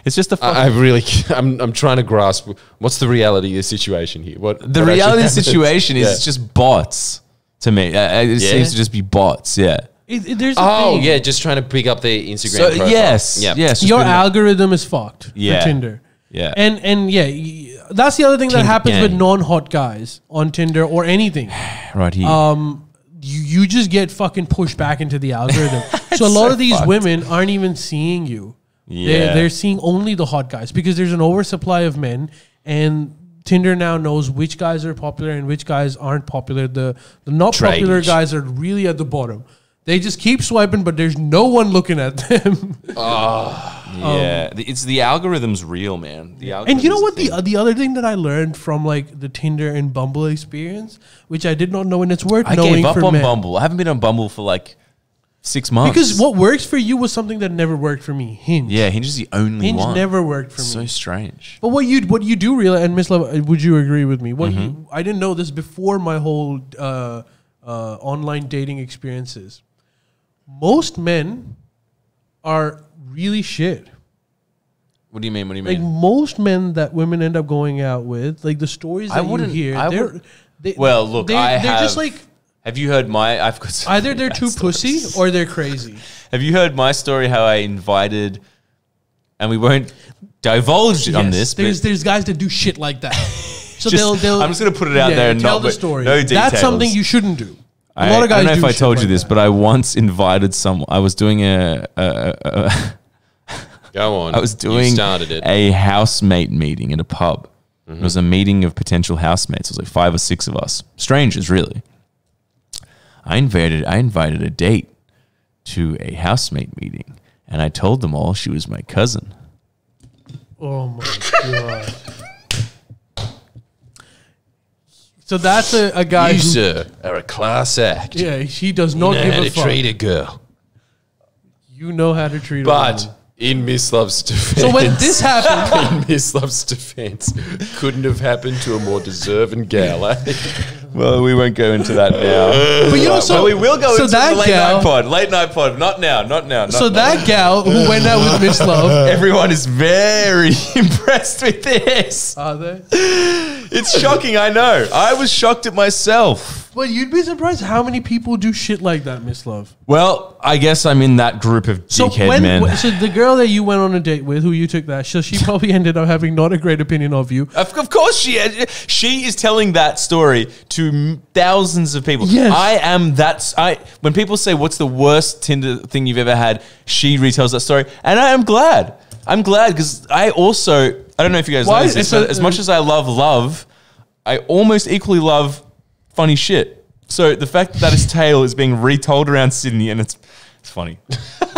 It's just a fucking I, I really, I'm, I'm trying to grasp what's the reality of the situation here. What The what reality of the situation is Yeah. it's just bots to me. Uh, It Yeah? seems to just be bots. Yeah. It, it- there's a Oh thing. yeah, just trying to pick up their Instagram. So profile. yes, yeah, yes. just your putting it- algorithm is fucked Yeah. for Tinder. Yeah. and and yeah, y- that's the other thing that Tinder happens with gang. non-hot guys on Tinder or anything. right here. Um, you, you just get fucking pushed back into the algorithm. so a lot so of these fucked. women aren't even seeing you. Yeah. They're, they're seeing only the hot guys because there's an oversupply of men and Tinder now knows which guys are popular and which guys aren't popular. The the not popular Tradies. guys are really at the bottom. They just keep swiping, but there's no one looking at them. yeah, The- it's the algorithm's real, man. The um, and you know what? The the other thing that I learned from like the Tinder and Bumble experience, which I did not know, and it's worth I knowing gave up on men. Bumble. I haven't been on Bumble for like six months. Because what works for you was something that never worked for me. Hinge. Yeah, Hinge is the only Hinge one. never worked for so me. So strange. But what you what you do realize, and Mislav, uh, would you agree with me? What Mm-hmm. you, I didn't know this before my whole uh, uh, online dating experiences. Most men are really shit. What do you mean? What do you Like mean? most men that women end up going out with, like the stories I that you wouldn't- hear, I they're would- they, Well, look, they're, I they're just have- like Have you heard my? I've got either they're bad too pussy or they're crazy. Have you heard my story? How I invited, and we won't divulge on Yes, this. there's but there's guys that do shit like that. So Just- they'll, they'll, I'm just gonna put it out there and tell not- the story. no details. That's something you shouldn't do. A I, lot of guys I don't know if I shit told you this, that. but I once invited someone. I was doing a, a, a, a Go on. I was You doing started it. a housemate meeting at a pub. Mm-hmm. It was a meeting of potential housemates. It was like five or six of us, strangers, really. I invited I invited a date to a housemate meeting, and I told them all she was my cousin. Oh my god. So that's a, a guy you, who, sir, are a class act. yeah, he does not you know give how a to fuck. treat a girl. You know how to treat a girl But woman. in Mislav's defense, So when this happened, in Mislav's defense, couldn't have happened to a more deserving gal. eh? Well, we won't go into that now. but you know, so well, we will go so into that the late gal, night pod. Late night pod. Not now. Not now. Not So now. that gal who went out with Mislav, everyone is very impressed with this. are they? It's shocking. I know. I was shocked at myself. But you'd be surprised how many people do shit like that, Mislav. Well, I guess I'm in that group of So dickhead when, men. so the girl that you went on a date with, who you took that, so she probably ended up having not a great opinion of you. Of, of course, she uh, she is telling that story to m- thousands of people. Yes. I am that. s- I when people say what's the worst Tinder thing you've ever had, she retells that story, and I am glad. I'm glad because I also I don't know if you guys Why- know this, but as much as I love love, I almost equally love funny shit. So the fact that his tale is being retold around Sydney and it's it's funny.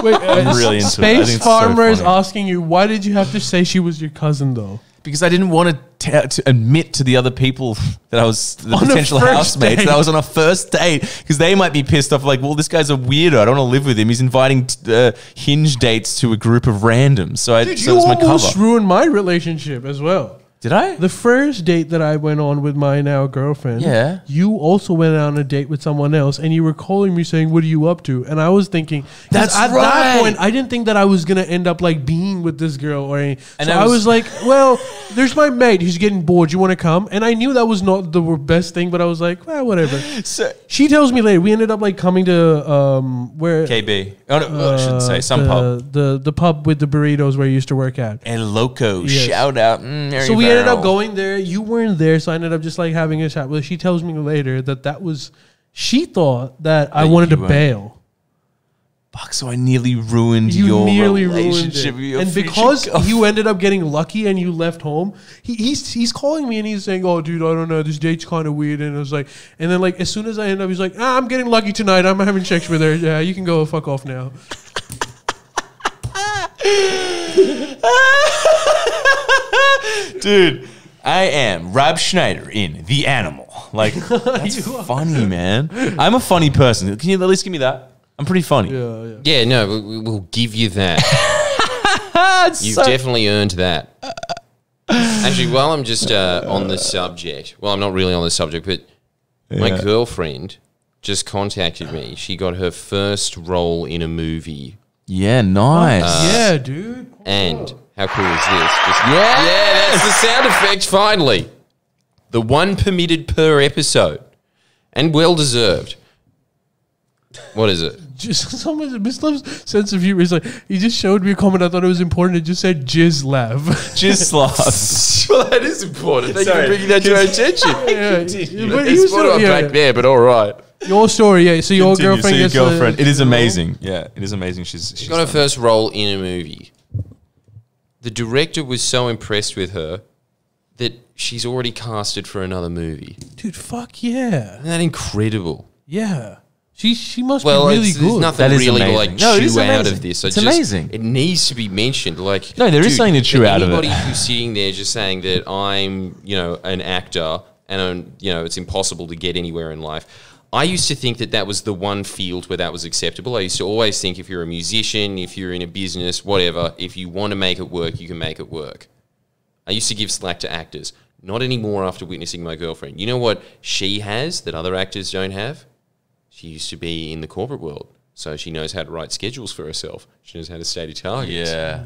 Wait, uh, really into it. I Space think it's so Farmer is asking you, why did you have to say she was your cousin though? because I didn't want to, ta to admit to the other people that I was the On potential first housemates date. that I was on a first date because they might be pissed off like, well, this guy's a weirdo. I don't want to live with him. He's inviting uh, hinge dates to a group of randoms. So I Dude, so you it was my almost cover. ruined my relationship as well. Did I? The first date that I went on with my now girlfriend, Yeah. you also went on a date with someone else, and you were calling me saying, "What are you up to?" And I was thinking, 'cause That's at right. that point, I didn't think that I was gonna end up like being with this girl or anything. And so I I was, was- like, "Well, there's my mate. He's getting bored. You want to come?" And I knew that was not the best thing, but I was like, "Well, whatever." So, She tells me later we ended up like coming to um where KB. Oh, no, well, I shouldn't uh, say. Some the, pub. the the pub with the burritos where you used to work at. El Loco. Yes. Shout out. Mm, So we ended up going there. You weren't there, so I ended up just like having a chat Well. She tells me later that that was. She thought that I That wanted to you bail. Fuck, so I nearly ruined You your nearly relationship. with your and because girlfriend. you ended up getting lucky and you left home, he, he's he's calling me and he's saying, "Oh, dude, I don't know, this date's kind of weird." And I was like, and then like as soon as I end up, he's like, ah, "I'm getting lucky tonight. I'm having sex with her. Yeah, you can go fuck off now." Dude, I am Rob Schneider in The Animal. Like, that's funny, man. I'm a funny person. Can you at least give me that? I'm pretty funny. Yeah, yeah. Yeah, no, we- we- we'll give you that. You've So- definitely earned that. Actually, while I'm just uh, on the subject, well, I'm not really on the subject, but my Yeah. girlfriend just contacted me. She got her first role in a movie. yeah, nice. yeah, dude. And how cool is this? Just, yeah, that's the sound effect finally. The one permitted per episode. And well deserved. What is it? Just someone, Mislav's sense of humor is like he just showed me a comment. I thought it was important. It just said "jizz laugh." Just laughs. well, that is important. Thank you for bringing that to our attention. yeah, but he It's was spot so- on yeah, back there, but all right. Your story, yeah. So your Continue. girlfriend, So your gets the- girlfriend. it is amazing. Yeah, it is amazing. She's, she's She got her done- first role in a movie. The director was so impressed with her that she's already casted for another movie. dude. Fuck yeah, Isn't that incredible? yeah. She she must Well, be really it's, there's good. nothing That is really to, amazing. like No, it chew is out of this. I It's just- amazing. It needs to be mentioned. Like No, there is dude, something to chew for out of it. Anybody who's sitting there just saying that I'm, you know, an actor and um, you know it's impossible to get anywhere in life. I used to think that that was the one field where that was acceptable. I used to always think if you're a musician, if you're in a business, whatever, if you want to make it work, you can make it work. I used to give slack to actors. Not anymore after witnessing my girlfriend. You know what she has that other actors don't have? She used to be in the corporate world. So she knows how to write schedules for herself. She knows how to stay to targets. Yeah.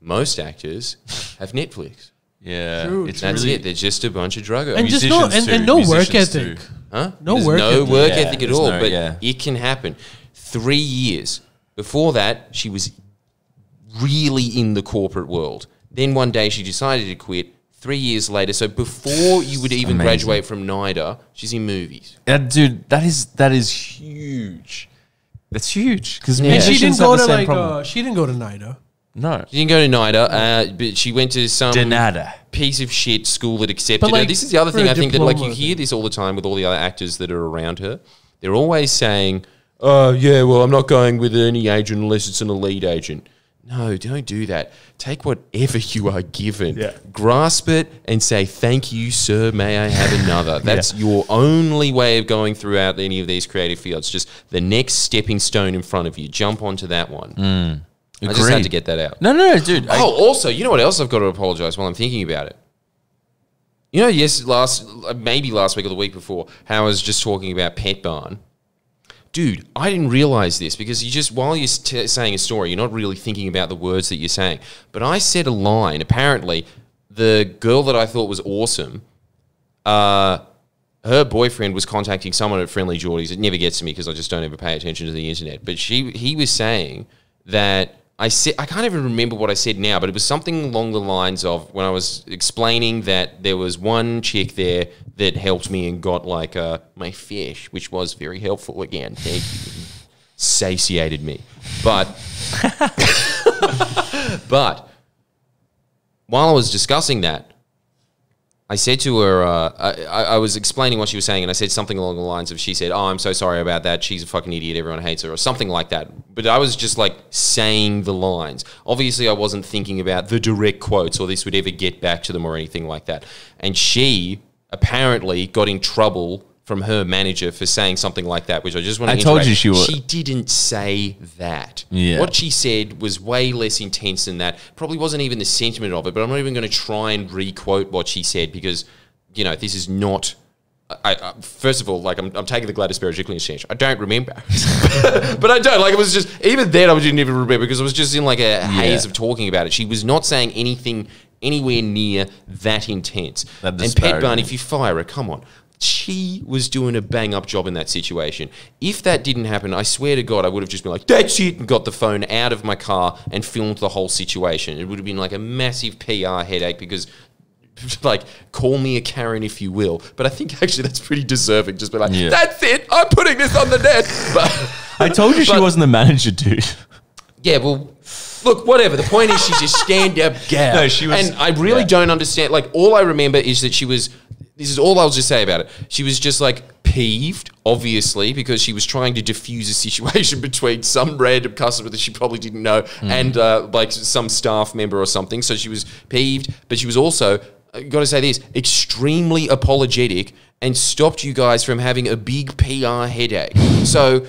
Most actors have Netflix. Yeah. True, It's That's really, it. They're just a bunch of druggo. and just no and, and no work ethic. too. Huh? No There's work no ethic. work Yeah, ethic at all, no- but yeah. it can happen. Three years before that, she was really in the corporate world. Then one day she decided to quit. Three years later, so before you would even amazing. graduate from NIDA, she's in movies. Yeah, dude, that is that is huge. That's huge because Yeah. She didn't go to like uh, she didn't go to NIDA. no, She didn't go to NIDA, uh, but she went to some Denada. piece of shit school that accepted But, her. This is the other thing I think that like you diploma hear this all the time with all the other actors that are around her. They're always saying, "Oh yeah, well I'm not going with any agent unless it's an elite agent." No, don't do that. Take whatever you are given, Yeah. grasp it, and say, "Thank you, sir. May I have another?" That's your only way of going throughout any of these creative fields. Just the next stepping stone in front of you. Jump onto that one. Mm. I just had to get that out. No, no, no, dude. I- Oh, also, you know what else I've got to apologize while I'm thinking about it. You know, yes, last maybe last week or the week before, how I was just talking about Petbarn. Dude, I didn't realize this because you just while you're t- saying a story, you're not really thinking about the words that you're saying. But I said a line. Apparently, the girl that I thought was awesome, uh, her boyfriend was contacting someone at Friendly Jordies. It never gets to me because I just don't ever pay attention to the internet. But she, he was saying that I said I can't even remember what I said now, but it was something along the lines of when I was explaining that there was one chick there that helped me and got like uh, my fish, which was very helpful again. Thank you. Satiated me, but but while I was discussing that, I said to her, uh, I, I I was explaining what she was saying, and I said something along the lines of, she said, Oh, I'm so sorry about that. She's a fucking idiot. Everyone hates her, or something like that. But I was just like saying the lines. Obviously, I wasn't thinking about the direct quotes or this would ever get back to them or anything like that. And she apparently got in trouble from her manager for saying something like that, which I just want to I told you she would. She didn't say that. Yeah. What she said was way less intense than that. Probably wasn't even the sentiment of it, but I'm not even going to try and re-quote what she said because, you know, this is not. I, I, first of all, like I'm, I'm taking the Gladys Berejiklian stance. I don't remember, but I don't. Like it was just even then I didn't even remember because I was just in like a haze of talking about it. She was not saying anything anywhere near that intense. That and Pet. Barn, if you fire her, come on. She was doing a bang up job in that situation. If that didn't happen, I swear to God, I would have just been like, that's it, and got the phone out of my car and filmed the whole situation. It would have been like a massive PR headache because, like, call me a Karen if you will. But I think actually that's pretty deserving. Just be like, Yeah. that's it, I'm putting this on the net. But I told you she but- wasn't the manager, dude. yeah, well, look, whatever. The point is, she's a stand-up gal. No, she was- and I really yeah. don't understand. Like, all I remember is that she was. This is all I'll just say about it. She was just like peeved, obviously, because she was trying to diffuse a situation between some random customer that she probably didn't know Hmm. and uh, like some staff member or something. So she was peeved, but she was also. Got to say this, extremely apologetic and stopped you guys from having a big PR headache. So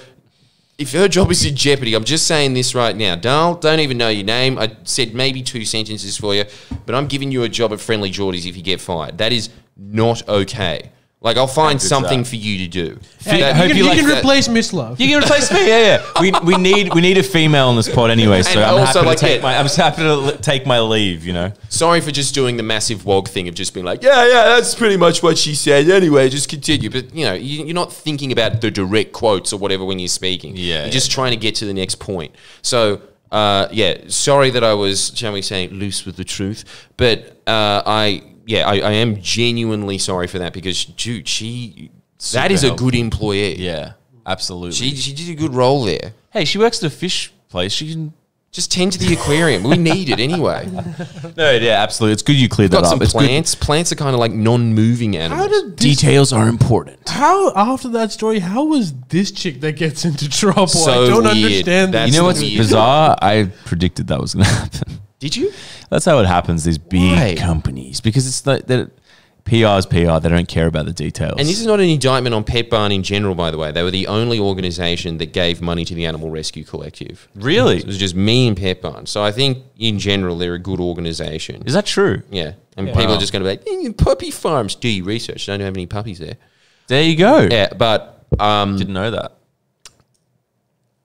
if her job is in jeopardy, I'm just saying this right now. Dal, don't even know your name. I said maybe two sentences for you, but I'm giving you a job at Friendly Jordies if you get fired. That is not okay. Like, I'll find something for you to do. Hey, That- you hope can, you you like can that. replace Miss Love. You can replace me. Yeah, yeah. We, we need we need a female on this pod anyway. So And I'm also, happy like, to take yeah. my I'm just happy to l- take my leave. You know. Sorry for just doing the massive wog thing of just being like, yeah, yeah, that's pretty much what she said. Anyway, just continue. But you know, you, you're not thinking about the direct quotes or whatever when you're speaking. Yeah, you're just trying to get to the next point. So. Uh, yeah, sorry that I was, shall we say, loose with the truth, but uh, I, yeah, I, I am genuinely sorry for that because, dude, she, that is a helpful. good employee. Yeah, absolutely. she, she did a good role there. hey, she works at a fish place. She can. Just tend to the aquarium. we need it anyway. No, yeah, absolutely. It's good you cleared that Got up. some It's good. plants. Plants are kind of like non-moving animals. How did this, Details are important. how after that story? How was this chick that gets into trouble? So I don't weird. understand. That's. You know what's weird. bizarre? I predicted that was going to happen. Did you? That's how it happens. These big Why? companies because it's like that. PR is PR. They don't care about the details. And this is not an indictment on Petbarn in general, by the way. They were the only organisation that gave money to the Animal Rescue Collective. really It was just me and Petbarn. So I think in general they're a good organisation. is that true? Yeah. And people are just going to be like, "Eh, puppy farms. Do your research. Don't have any puppies there. There you go. Yeah, but um, Didn't know that.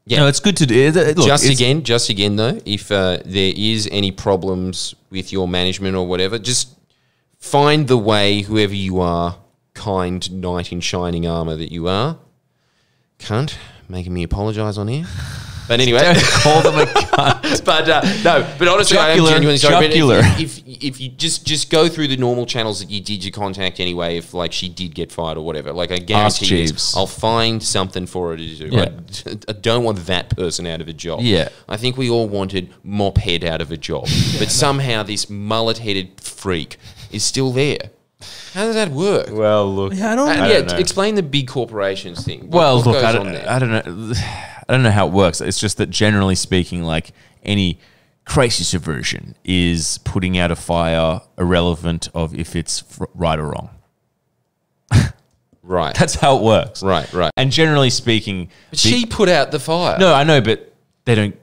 Yeah. No, it's good to do. Look, just again, just again though, if uh, there is any problems with your management or whatever, just find the way, whoever you are, kind knight in shining armor that you are. Cunt, making me apologise on here. But anyway, Don't call them a cunt. but uh, no, but honestly, I am genuinely sorry. But if, if if you just just go through the normal channels that you did your contact anyway, if like she did get fired or whatever, like I guarantee you, I'll find something for her to do. Yeah. I, I don't want that person out of a job. Yeah. I think we all wanted mop head out of a job, but somehow this mullet headed freak is still there. How does that work? Well, look. Yeah, I don't. Uh, I yeah, don't know. explain the big corporations thing. What- Well, what look, goes I don't, there? I don't know. I don't know how it works. It's just that generally speaking, like any crazy subversion is putting out a fire irrelevant of if it's right or wrong. right, That's how it works. right, right. And generally speaking, But she put out the fire. no, I know, but they don't.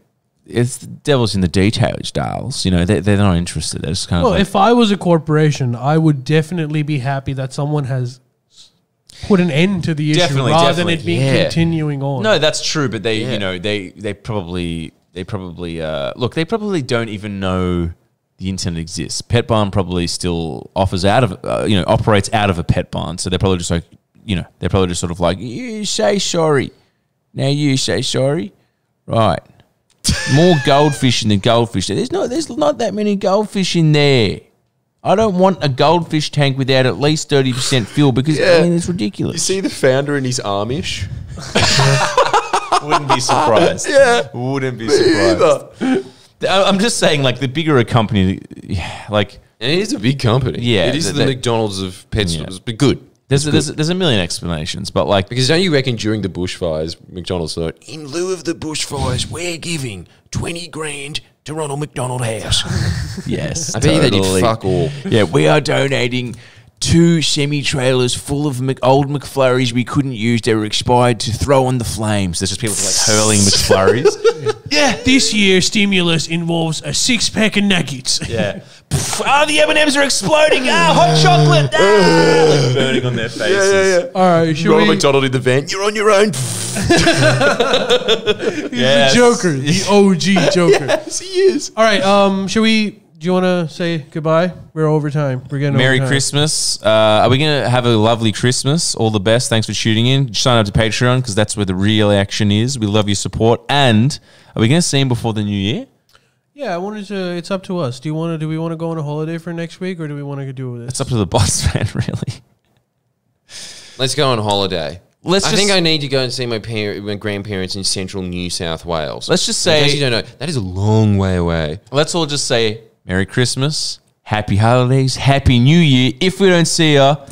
It's the devil's in the details, Dales. You know, they, they're not interested. They're just kind of Well, like, if I was a corporation, I would definitely be happy that someone has s- put an end to the issue Definitely, rather definitely. than it being Yeah. continuing on. No, that's true, but they, Yeah. you know, they they probably they probably uh, look. They probably don't even know the internet exists. Petbarn probably still offers out of uh, you know operates out of a pet barn, so they're probably just like you know they're probably just sort of like you say sorry, now you say sorry, right? More goldfish in the goldfish. There's not there's not that many goldfish in there. I don't want a goldfish tank without at least thirty percent fuel because Yeah. I mean it's ridiculous. You see the founder in his Amish? Wouldn't be surprised. Yeah. Wouldn't be surprised. I- uh, I'm just saying, like the bigger a company, yeah, like And it is a big company. Yeah, It is that- the that- McDonald's of pet Yeah. stores, but good. there's there's, there's a million explanations, but like Because don't you reckon during the bushfires, McDonald's thought, in lieu of the bushfires, we're giving 20 grand to Ronald McDonald House. yes, I bet you they did totally. fuck all. Yeah, we are donating two semi trailers full of Mc, old McFlurries we couldn't use; they were expired to throw on the flames. There's just people like hurling McFlurries. yeah, this year stimulus involves a six pack of nuggets. yeah. oh, the M and M's are exploding! Ah, hot chocolate! Ah! Like burning on their faces. All right, should Ronald we? McDonald in the van, you're on your own. He's Yes. the Joker, the OG Joker. yes, he is. All right, um, should we? Do you want to say goodbye? We're over time. We're getting Merry over time. Christmas. Uh, are we going to have a lovely Christmas? All the best. Thanks for tuning in. Sign up to Patreon because that's where the real action is. We love your support. And are we going to see him before the new year? Yeah, I wanted to. It's up to us. Do you want to? Do we want to go on a holiday for next week, or do we want to do this? It's up to the boss man, really. Let's go on holiday. Let's I just- think I need to go and see my parent, my grandparents in central New South Wales. Let's just In case say- you don't know, that is a long way away. Let's all just say Merry Christmas, Happy Holidays, Happy New Year if we don't see ya,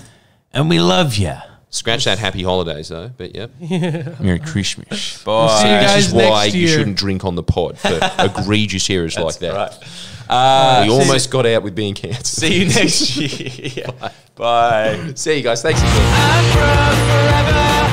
and we love ya. Scratch that happy holidays though, but yep. Merry Christmas. see you Bye. guys this is why next you year. shouldn't drink on the pod for egregious errors like that. Right. Uh, We almost got out with being cancelled. see you next year. Bye. See you guys. Thanks again. I cry for